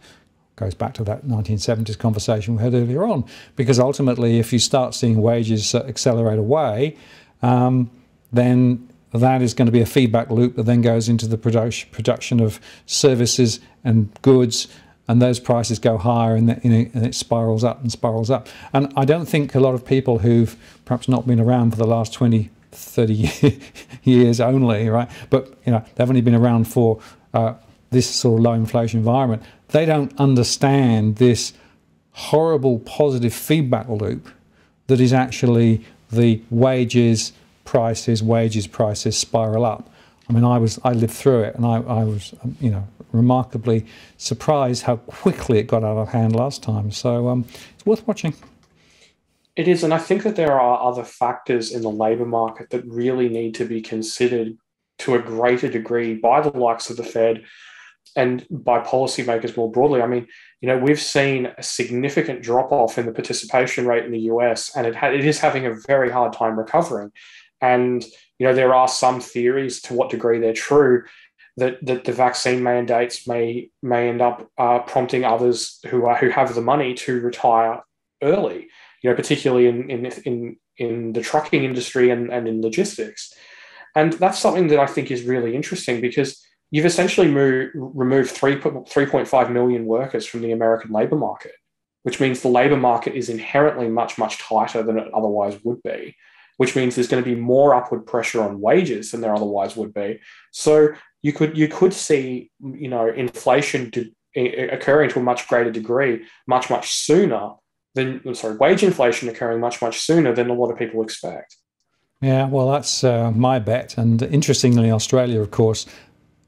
Goes back to that 1970s conversation we had earlier on. Because ultimately, if you start seeing wages uh, accelerate away, um, then that is going to be a feedback loop that then goes into the production production of services and goods and those prices go higher and, the, you know, and, it spirals up and spirals up. And I don't think a lot of people who've perhaps not been around for the last 20, 30 years only, right? But you know, they've only been around for uh, this sort of low inflation environment. They don't understand this horrible positive feedback loop that is actually the wages, prices, wages, prices spiral up. I mean, I was I lived through it, and I, I was you know remarkably surprised how quickly it got out of hand last time. So um, it's worth watching. It is, and I think that there are other factors in the labour market that really need to be considered to a greater degree by the likes of the Fed and by policymakers more broadly. I mean, you know, we've seen a significant drop off in the participation rate in the US, and it, ha- it is having a very hard time recovering. And you know, there are some theories to what degree they're true that, that the vaccine mandates may may end up uh, prompting others who are who have the money to retire early. You know, particularly in in in, in the trucking industry and, and in logistics, and that's something that I think is really interesting because you've essentially moved, removed 3, 3.5 million workers from the American labor market, which means the labor market is inherently much much tighter than it otherwise would be which means there's going to be more upward pressure on wages than there otherwise would be. So you could you could see you know inflation to, occurring to a much greater degree much much sooner than I'm sorry wage inflation occurring much much sooner than a lot of people expect. Yeah, well, that's uh, my bet. And interestingly, Australia, of course,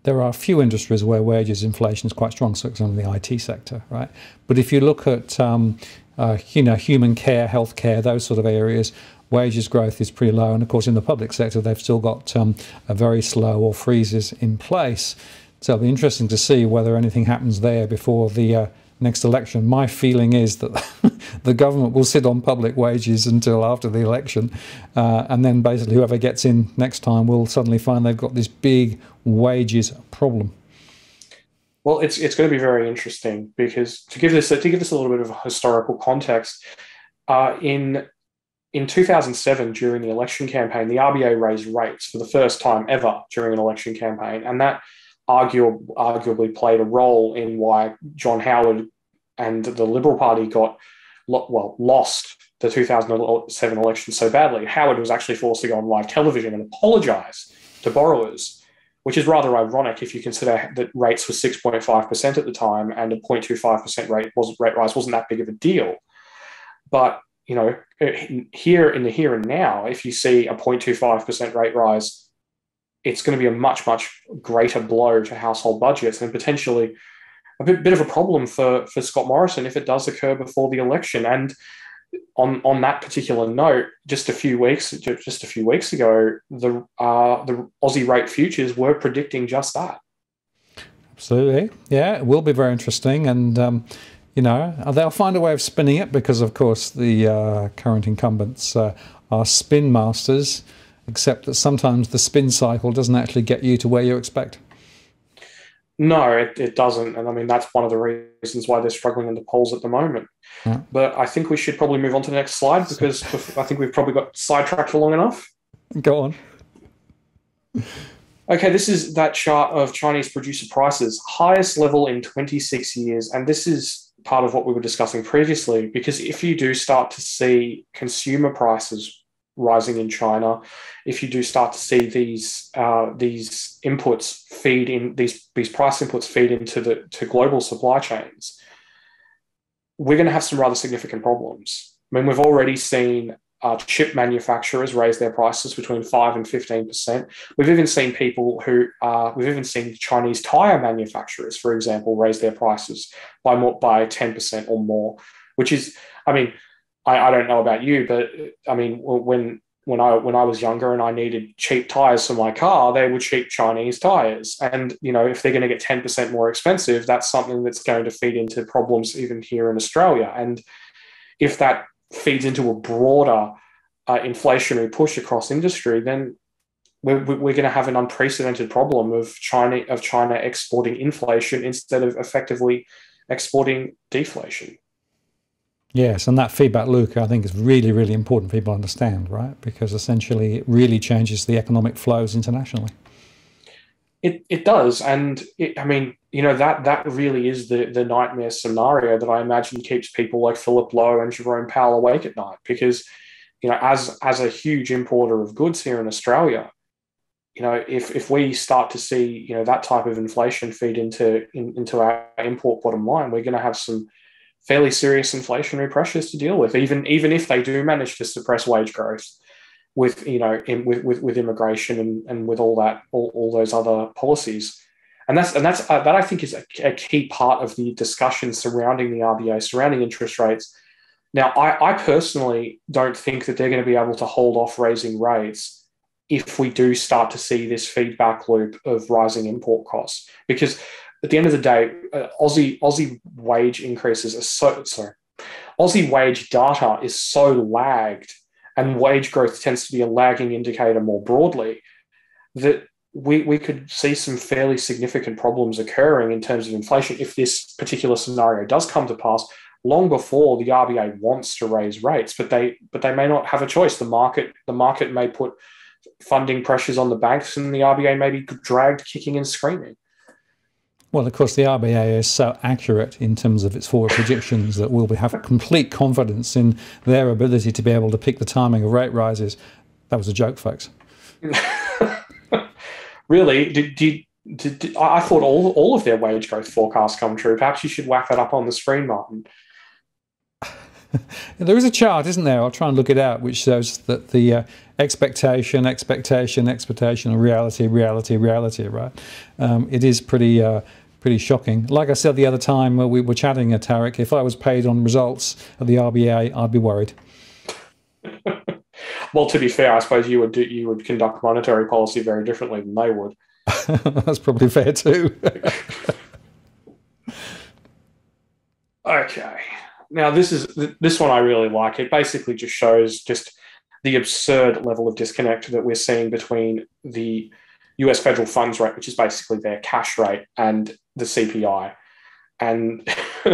there are a few industries where wages inflation is quite strong, so it's in the IT sector, right? But if you look at um, uh, you know human care, healthcare, those sort of areas, wages growth is pretty low. And of course, in the public sector, they've still got um, a very slow or freezes in place. So it'll be interesting to see whether anything happens there before the uh, next election. My feeling is that the government will sit on public wages until after the election, uh, and then basically whoever gets in next time will suddenly find they've got this big wages problem. Well, it's it's going to be very interesting because to give this to give this a little bit of historical context, uh, in in 2007, during the election campaign, the RBA raised rates for the first time ever during an election campaign. And that arguably played a role in why John Howard and the Liberal Party got, well, lost the 2007 election so badly. Howard was actually forced to go on live television and apologize to borrowers, which is rather ironic if you consider that rates were 6.5% at the time and a 0.25% rate, wasn't, rate rise wasn't that big of a deal. But you know, here in the here and now, if you see a 0.25% rate rise, it's going to be a much, much greater blow to household budgets and potentially a bit, bit of a problem for, for Scott Morrison if it does occur before the election. And on, on that particular note, just a few weeks just a few weeks ago, the uh, the Aussie rate futures were predicting just that. Absolutely, yeah, it will be very interesting, and um, you know, they'll find a way of spinning it because, of course, the uh, current incumbents uh, are spin masters, except that sometimes the spin cycle doesn't actually get you to where you expect. No, it, it doesn't. And I mean, that's one of the reasons why they're struggling in the polls at the moment. Yeah. But I think we should probably move on to the next slide because I think we've probably got sidetracked for long enough. Go on. Okay, this is that chart of Chinese producer prices, highest level in 26 years. And this is part of what we were discussing previously, because if you do start to see consumer prices rising in China, if you do start to see these uh, these inputs feed in these these price inputs feed into the to global supply chains, we're going to have some rather significant problems. I mean, we've already seen uh, chip manufacturers raise their prices between 5 and 15%. We've even seen people who, uh, we've even seen Chinese tire manufacturers, for example, raise their prices by more, by 10% or more, which is, I mean, I, I don't know about you, but I mean, when, when I when I was younger and I needed cheap tires for my car, they were cheap Chinese tires. And you know, if they're going to get ten percent more expensive, that's something that's going to feed into problems even here in Australia. And if that feeds into a broader uh, inflationary push across industry, then we're, we're going to have an unprecedented problem of China of China exporting inflation instead of effectively exporting deflation. Yes, and that feedback loop I think is really, really important for people to understand, right? Because essentially it really changes the economic flows internationally. It, it does, and it, I mean, you know that that really is the the nightmare scenario that I imagine keeps people like Philip Lowe and Jerome Powell awake at night because, you know, as as a huge importer of goods here in Australia, you know, if if we start to see you know that type of inflation feed into in, into our import bottom line, we're going to have some fairly serious inflationary pressures to deal with, even even if they do manage to suppress wage growth with you know in, with, with, with immigration and, and with all that all, all those other policies and that's and that's uh, that I think is a, a, key part of the discussion surrounding the RBA surrounding interest rates. Now, I, I personally don't think that they're going to be able to hold off raising rates if we do start to see this feedback loop of rising import costs, because at the end of the day, uh, Aussie Aussie wage increases are so sorry, Aussie wage data is so lagged and wage growth tends to be a lagging indicator more broadly, that we, we could see some fairly significant problems occurring in terms of inflation if this particular scenario does come to pass long before the RBA wants to raise rates, but they but they may not have a choice. The market the market may put funding pressures on the banks, and the RBA may be dragged kicking and screaming. Well, of course, the RBA is so accurate in terms of its forward predictions that we'll have complete confidence in their ability to be able to pick the timing of rate rises. That was a joke, folks. really? Did, did, did, I thought all, all of their wage growth forecasts come true. Perhaps you should whack that up on the screen, Martin. there is a chart, isn't there? I'll try and look it out, which shows that the uh, expectation, expectation, expectation, and reality, reality, reality. Right? Um, it is pretty. Uh, pretty shocking. Like I said the other time where we were chatting, at Tarric, if I was paid on results of the RBA, I'd be worried. well, to be fair, I suppose you would do, you would conduct monetary policy very differently than they would. That's probably fair too. okay. Now this is this one I really like. It basically just shows just the absurd level of disconnect that we're seeing between the US federal funds rate, which is basically their cash rate, and the CPI. And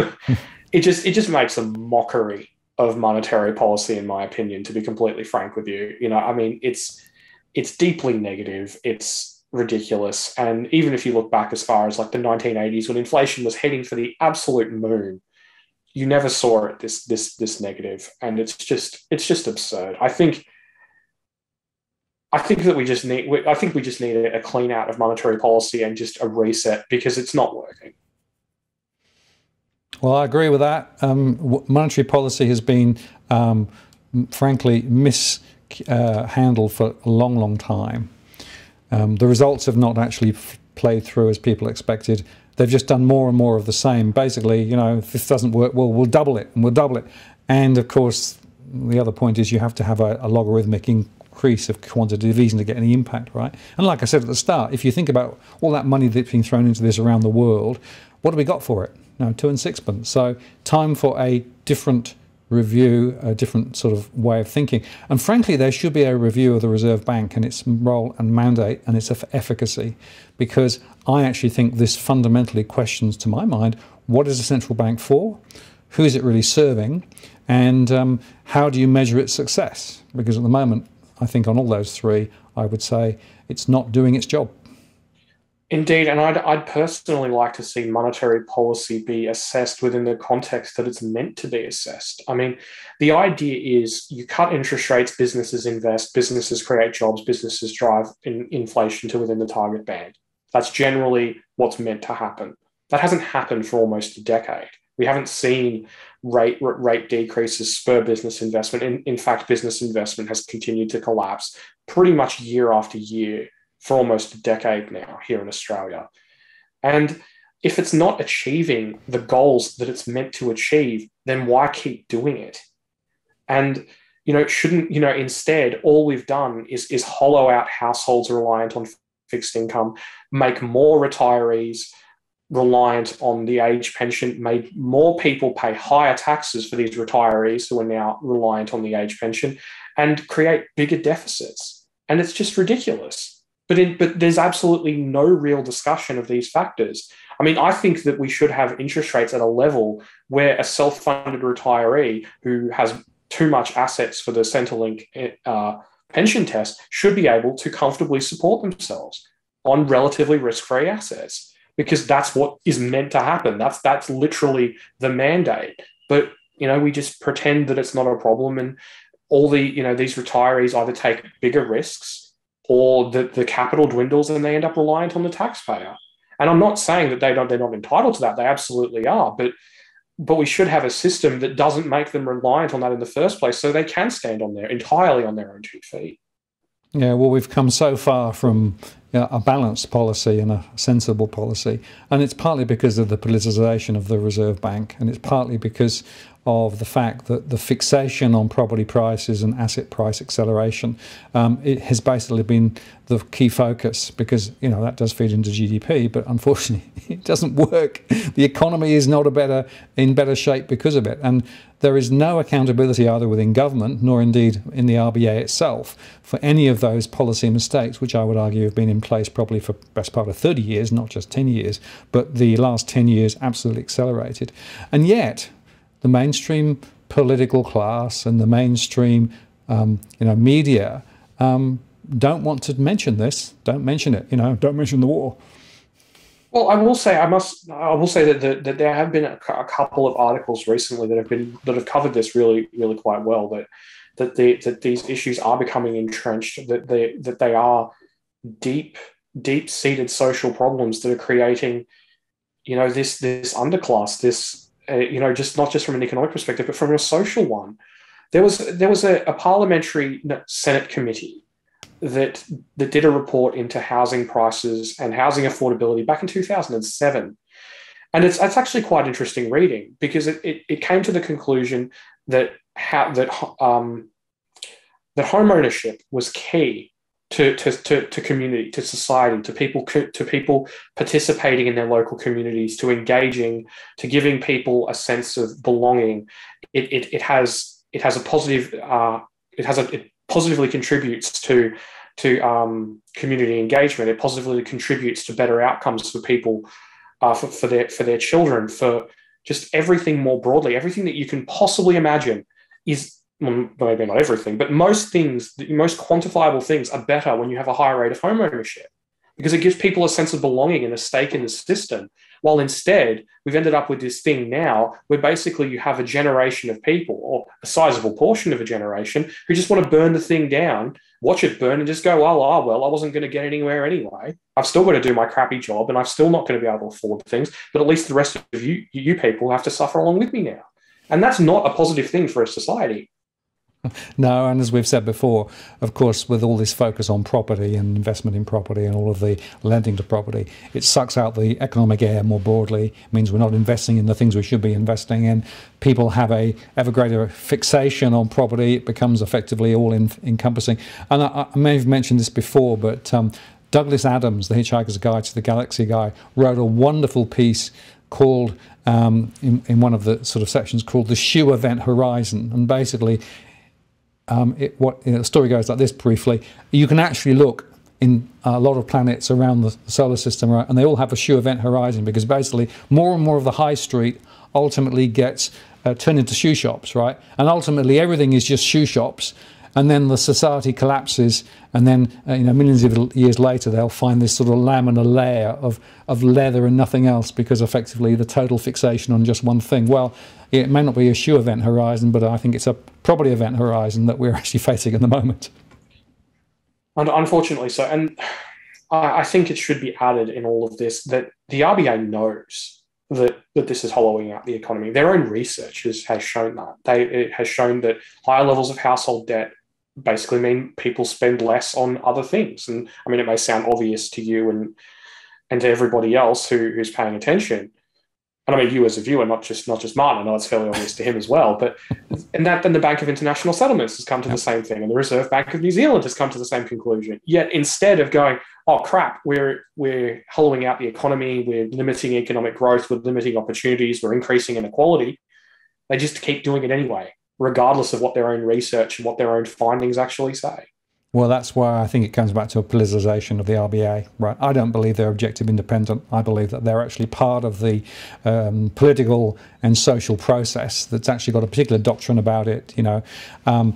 it just it just makes a mockery of monetary policy, in my opinion, to be completely frank with you. You know, I mean, it's it's deeply negative. It's ridiculous. And even if you look back as far as like the 1980s, when inflation was heading for the absolute moon, you never saw it this this this negative, and it's just it's just absurd. I think. I think that we just need. I think we just need a clean out of monetary policy and just a reset because it's not working. Well, I agree with that. Um, monetary policy has been, um, frankly, mishandled uh, for a long, long time. Um, the results have not actually played through as people expected. They've just done more and more of the same. Basically, you know, if this doesn't work, well, we'll double it and we'll double it. And of course, the other point is you have to have a, a logarithmic increase of quantitative easing to get any impact, right? And like I said at the start, if you think about all that money that's been thrown into this around the world, what have we got for it? No, two and sixpence. So time for a different review, a different sort of way of thinking. And frankly, there should be a review of the Reserve Bank and its role and mandate and its efficacy, because I actually think this fundamentally questions, to my mind, what is a central bank for? Who is it really serving? And um, how do you measure its success? Because at the moment, I think on all those three, I would say it's not doing its job. Indeed, and I'd, I'd personally like to see monetary policy be assessed within the context that it's meant to be assessed. I mean, the idea is you cut interest rates, businesses invest, businesses create jobs, businesses drive in, inflation to within the target band. That's generally what's meant to happen. That hasn't happened for almost a decade. We haven't seen rate rate decreases spur business investment. In, in fact, business investment has continued to collapse pretty much year after year for almost a decade now here in Australia. And if it's not achieving the goals that it's meant to achieve, then why keep doing it? And you know, shouldn't you know? Instead, all we've done is is hollow out households reliant on fixed income, make more retirees reliant on the age pension, made more people pay higher taxes for these retirees who are now reliant on the age pension, and create bigger deficits. And it's just ridiculous. But, in, but there's absolutely no real discussion of these factors. I mean, I think that we should have interest rates at a level where a self funded retiree who has too much assets for the Centrelink uh, pension test should be able to comfortably support themselves on relatively risk free assets because that's what is meant to happen. That's, that's literally the mandate. But, you know, we just pretend that it's not a problem and all the, you know, these retirees either take bigger risks or the, the capital dwindles and they end up reliant on the taxpayer. And I'm not saying that they don't they're not entitled to that. They absolutely are, but but we should have a system that doesn't make them reliant on that in the first place, so they can stand on their entirely on their own two feet. Yeah, well, we've come so far from you know, a balanced policy and a sensible policy, and it's partly because of the politicization of the Reserve Bank, and it's partly because of the fact that the fixation on property prices and asset price acceleration um, it has basically been the key focus because you know that does feed into GDP, but unfortunately it doesn't work. The economy is not a better in better shape because of it, and there is no accountability either within government nor indeed in the RBA itself for any of those policy mistakes, which I would argue have been in place probably for best part of 30 years, not just 10 years, but the last 10 years absolutely accelerated. And yet, the mainstream political class and the mainstream um, you know, media um, don't want to mention this, don't mention it, you know, don't mention the war. Well, I will say I must. I will say that, that, that there have been a, a, couple of articles recently that have been that have covered this really, really quite well. That that the that these issues are becoming entrenched. That they that they are deep, deep seated social problems that are creating, you know, this this underclass. This uh, you know, just not just from an economic perspective, but from a social one. There was there was a, a parliamentary Senate committee that that did a report into housing prices and housing affordability back in 2007. And it's, it's actually quite interesting reading because it, it, it came to the conclusion that how, that um, that home ownership was key to, to, to, to, community, to society, to people, to people participating in their local communities, to engaging, to giving people a sense of belonging. It, it, it has it has a positive uh, it has a it positively contributes to to um, community engagement. It positively contributes to better outcomes for people, uh, for, for their for their children, for just everything more broadly. Everything that you can possibly imagine is well, maybe not everything, but most things, the most quantifiable things, are better when you have a higher rate of home ownership because it gives people a sense of belonging and a stake in the system. While instead, we've ended up with this thing now where basically you have a generation of people, or a sizable portion of a generation, who just want to burn the thing down, watch it burn, and just go, oh, oh well, I wasn't going to get anywhere anyway. I've still got to do my crappy job, and I'm still not going to be able to afford things. But at least the rest of you, you people have to suffer along with me now. And that's not a positive thing for a society. No, and as we've said before, of course, with all this focus on property and investment in property and all of the lending to property, it sucks out the economic air more broadly. It means we're not investing in the things we should be investing in. People have a ever greater fixation on property. It becomes effectively all in, encompassing. And I, I, may have mentioned this before, but um, Douglas Adams, the Hitchhiker's Guide to the Galaxy guy, wrote a wonderful piece called um, in, in one of the sort of sections called the shoe event horizon and basically um, it, what you know, the story goes like this briefly. You can actually look in a lot of planets around the solar system, right, and they all have a shoe event horizon because basically more and more of the high street ultimately gets uh, turned into shoe shops, right? And ultimately everything is just shoe shops and then the society collapses, and then uh, you know millions of years later they'll find this sort of laminar layer of of leather and nothing else because effectively the total fixation on just one thing. Well, it may not be a shoe event horizon, but I think it's a property event horizon that we're actually facing at the moment. And unfortunately, so, and I think it should be added in all of this that the RBA knows that, that this is hollowing out the economy. Their own research has, has shown that. They, it has shown that higher levels of household debt basically mean people spend less on other things. And I mean, it may sound obvious to you and and to everybody else who, who's paying attention. And I mean, you as a viewer, not just not just Martin. I know it's fairly obvious to him as well. But and that then the Bank of International Settlements has come to the same thing, and the Reserve Bank of New Zealand has come to the same conclusion. Yet instead of going, oh crap, we're we're hollowing out the economy, we're limiting economic growth, we're limiting opportunities, we're increasing inequality, they just keep doing it anyway regardless of what their own research and what their own findings actually say. Well, that's why I think it comes back to a politicization of the RBA, right? I don't believe they're objective independent. I believe that they're actually part of the um, political and social process that's actually got a particular doctrine about it, you know. Um,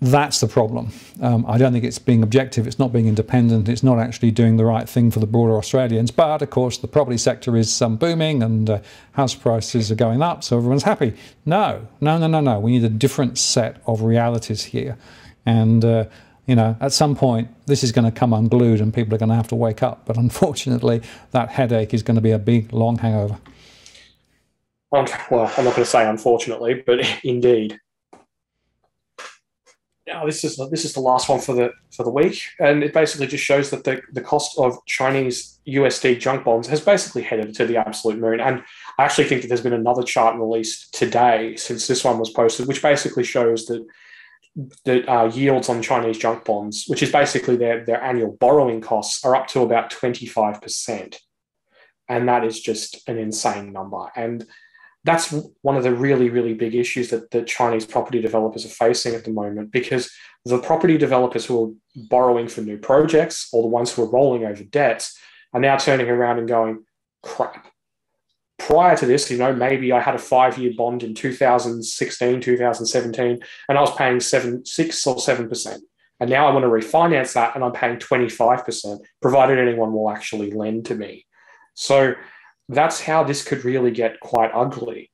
that's the problem. Um, I don't think it's being objective, it's not being independent, it's not actually doing the right thing for the broader Australians. But of course, the property sector is um, booming and uh, house prices are going up, so everyone's happy. No, no, no, no, no. We need a different set of realities here. And, uh, you know, at some point, this is going to come unglued and people are going to have to wake up. But unfortunately, that headache is going to be a big, long hangover. Well, I'm not going to say unfortunately, but indeed now this is this is the last one for the for the week, and it basically just shows that the, the cost of Chinese USD junk bonds has basically headed to the absolute moon. And I actually think that there's been another chart released today since this one was posted, which basically shows that that uh, yields on Chinese junk bonds, which is basically their their annual borrowing costs, are up to about twenty five percent, and that is just an insane number. And that's one of the really, really big issues that, that Chinese property developers are facing at the moment because the property developers who are borrowing for new projects or the ones who are rolling over debts are now turning around and going, crap. Prior to this, you know, maybe I had a five year bond in 2016, 2017, and I was paying seven, six or seven percent. And now I want to refinance that and I'm paying 25%, provided anyone will actually lend to me. So that's how this could really get quite ugly.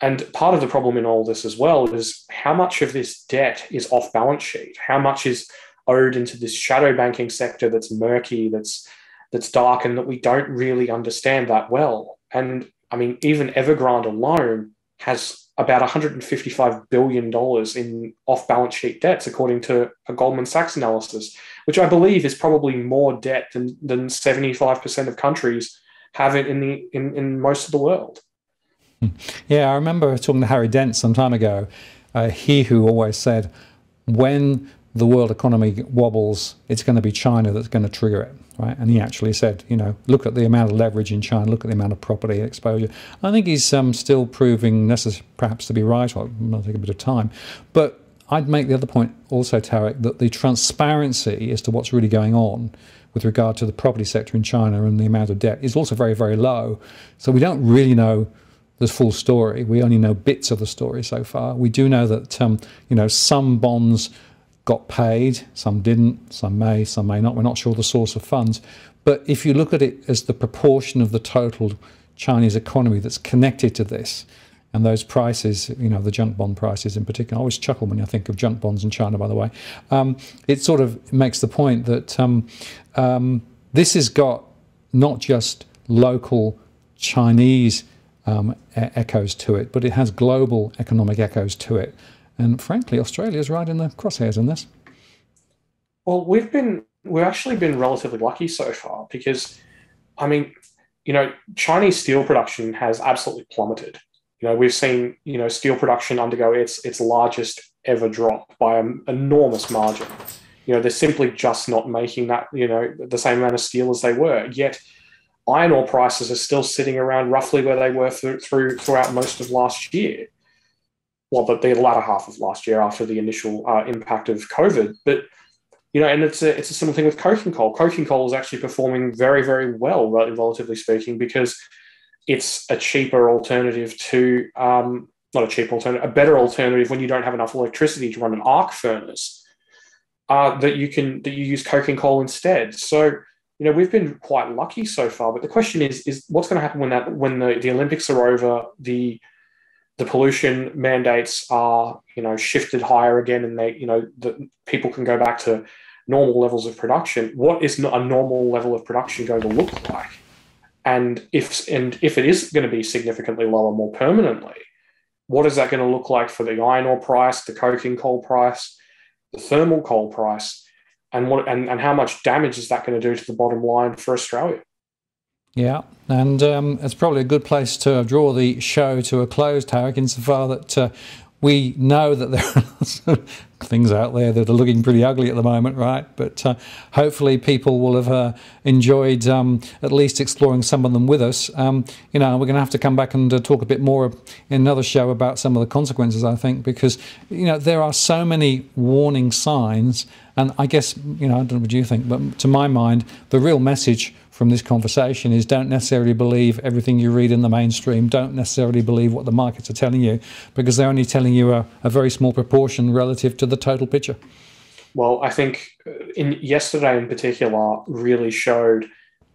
And part of the problem in all this as well is how much of this debt is off balance sheet? How much is owed into this shadow banking sector that's murky, that's that's dark, and that we don't really understand that well. And I mean, even Evergrande alone has about $155 billion in off balance sheet debts, according to a Goldman Sachs analysis, which I believe is probably more debt than, than 75% of countries have it in the in, in most of the world. Yeah, I remember talking to Harry Dent some time ago. Uh, he who always said, when the world economy wobbles, it's going to be China that's going to trigger it, right? And he actually said, you know, look at the amount of leverage in China, look at the amount of property exposure. I think he's um, still proving perhaps to be right. Well, it'll take a bit of time, but I'd make the other point also, Tarric, that the transparency as to what's really going on with regard to the property sector in China and the amount of debt is also very, very low. So we don't really know the full story. We only know bits of the story so far. We do know that um, you know some bonds got paid, some didn't, some may, some may not. We're not sure the source of funds. But if you look at it as the proportion of the total Chinese economy that's connected to this, and those prices, you know, the junk bond prices in particular. I always chuckle when I think of junk bonds in China, by the way. Um, it sort of makes the point that um, um, this has got not just local Chinese um, echoes to it, but it has global economic echoes to it. And frankly, Australia is right in the crosshairs in this. Well, we've been we've actually been relatively lucky so far because, I mean, you know, Chinese steel production has absolutely plummeted. You know, we've seen you know steel production undergo its its largest ever drop by an enormous margin. You know, they're simply just not making that you know the same amount of steel as they were. Yet, iron ore prices are still sitting around roughly where they were through, through throughout most of last year. Well, the, the latter half of last year after the initial uh, impact of COVID, but you know, and it's a it's a similar thing with coking coal. Coking coal is actually performing very, very well, relatively speaking, because it's a cheaper alternative to um, not a cheap alternative, a better alternative when you don't have enough electricity to run an arc furnace. Uh, that you can that you use coking coal instead. So you know we've been quite lucky so far. But the question is is what's going to happen when that when the, the Olympics are over, the the pollution mandates are you know shifted higher again, and they you know the people can go back to normal levels of production. What is a normal level of production going to look like? And if and if it is going to be significantly lower more permanently, what is that going to look like for the iron ore price, the coking coal price, the thermal coal price, and what and, and how much damage is that going to do to the bottom line for Australia? Yeah, and um, it's probably a good place to draw the show to a close, Tarric, insofar that uh, we know that there are lots of things out there that are looking pretty ugly at the moment, right? But uh, hopefully, people will have uh, enjoyed um, at least exploring some of them with us. Um, you know, we're going to have to come back and uh, talk a bit more in another show about some of the consequences, I think, because, you know, there are so many warning signs. And I guess, you know, I don't know what you think, but to my mind, the real message from this conversation is don't necessarily believe everything you read in the mainstream. Don't necessarily believe what the markets are telling you because they're only telling you a, a very small proportion relative to the total picture. Well, I think uh, in yesterday in particular really showed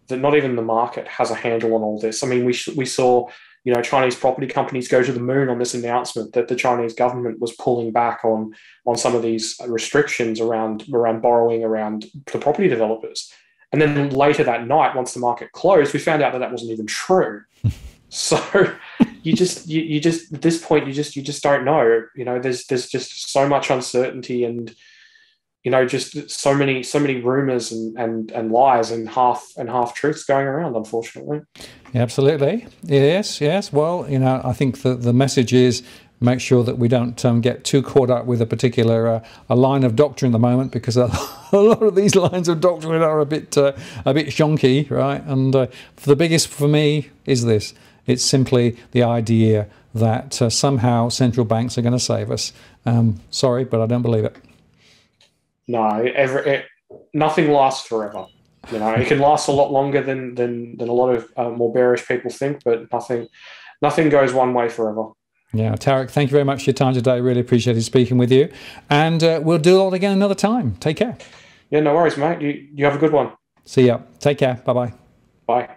that not even the market has a handle on all this. I mean, we we saw you know Chinese property companies go to the moon on this announcement that the Chinese government was pulling back on on some of these restrictions around around borrowing around the property developers. And then later that night, once the market closed, we found out that that wasn't even true. so you just you, you just at this point you just you just don't know. You know, there's there's just so much uncertainty and you know just so many so many rumors and and and lies and half and half truths going around unfortunately absolutely yes yes well you know i think the the message is make sure that we don't um, get too caught up with a particular uh, a line of doctrine at the moment because a, lot of these lines of doctrine are a bit uh, a bit shonky, right? And uh, the biggest for me is this: It's simply the idea that uh, somehow central banks are going to save us. Um, sorry, but I don't believe it. No, ever, it, nothing lasts forever. You know, it can last a lot longer than than, than a lot of uh, more bearish people think, but nothing nothing goes one way forever. Yeah, Tarric, thank you very much for your time today. Really appreciated speaking with you, and uh, we'll do it all again another time. Take care. Yeah, no worries, mate. You you have a good one. See ya. Take care. Bye-bye. Bye.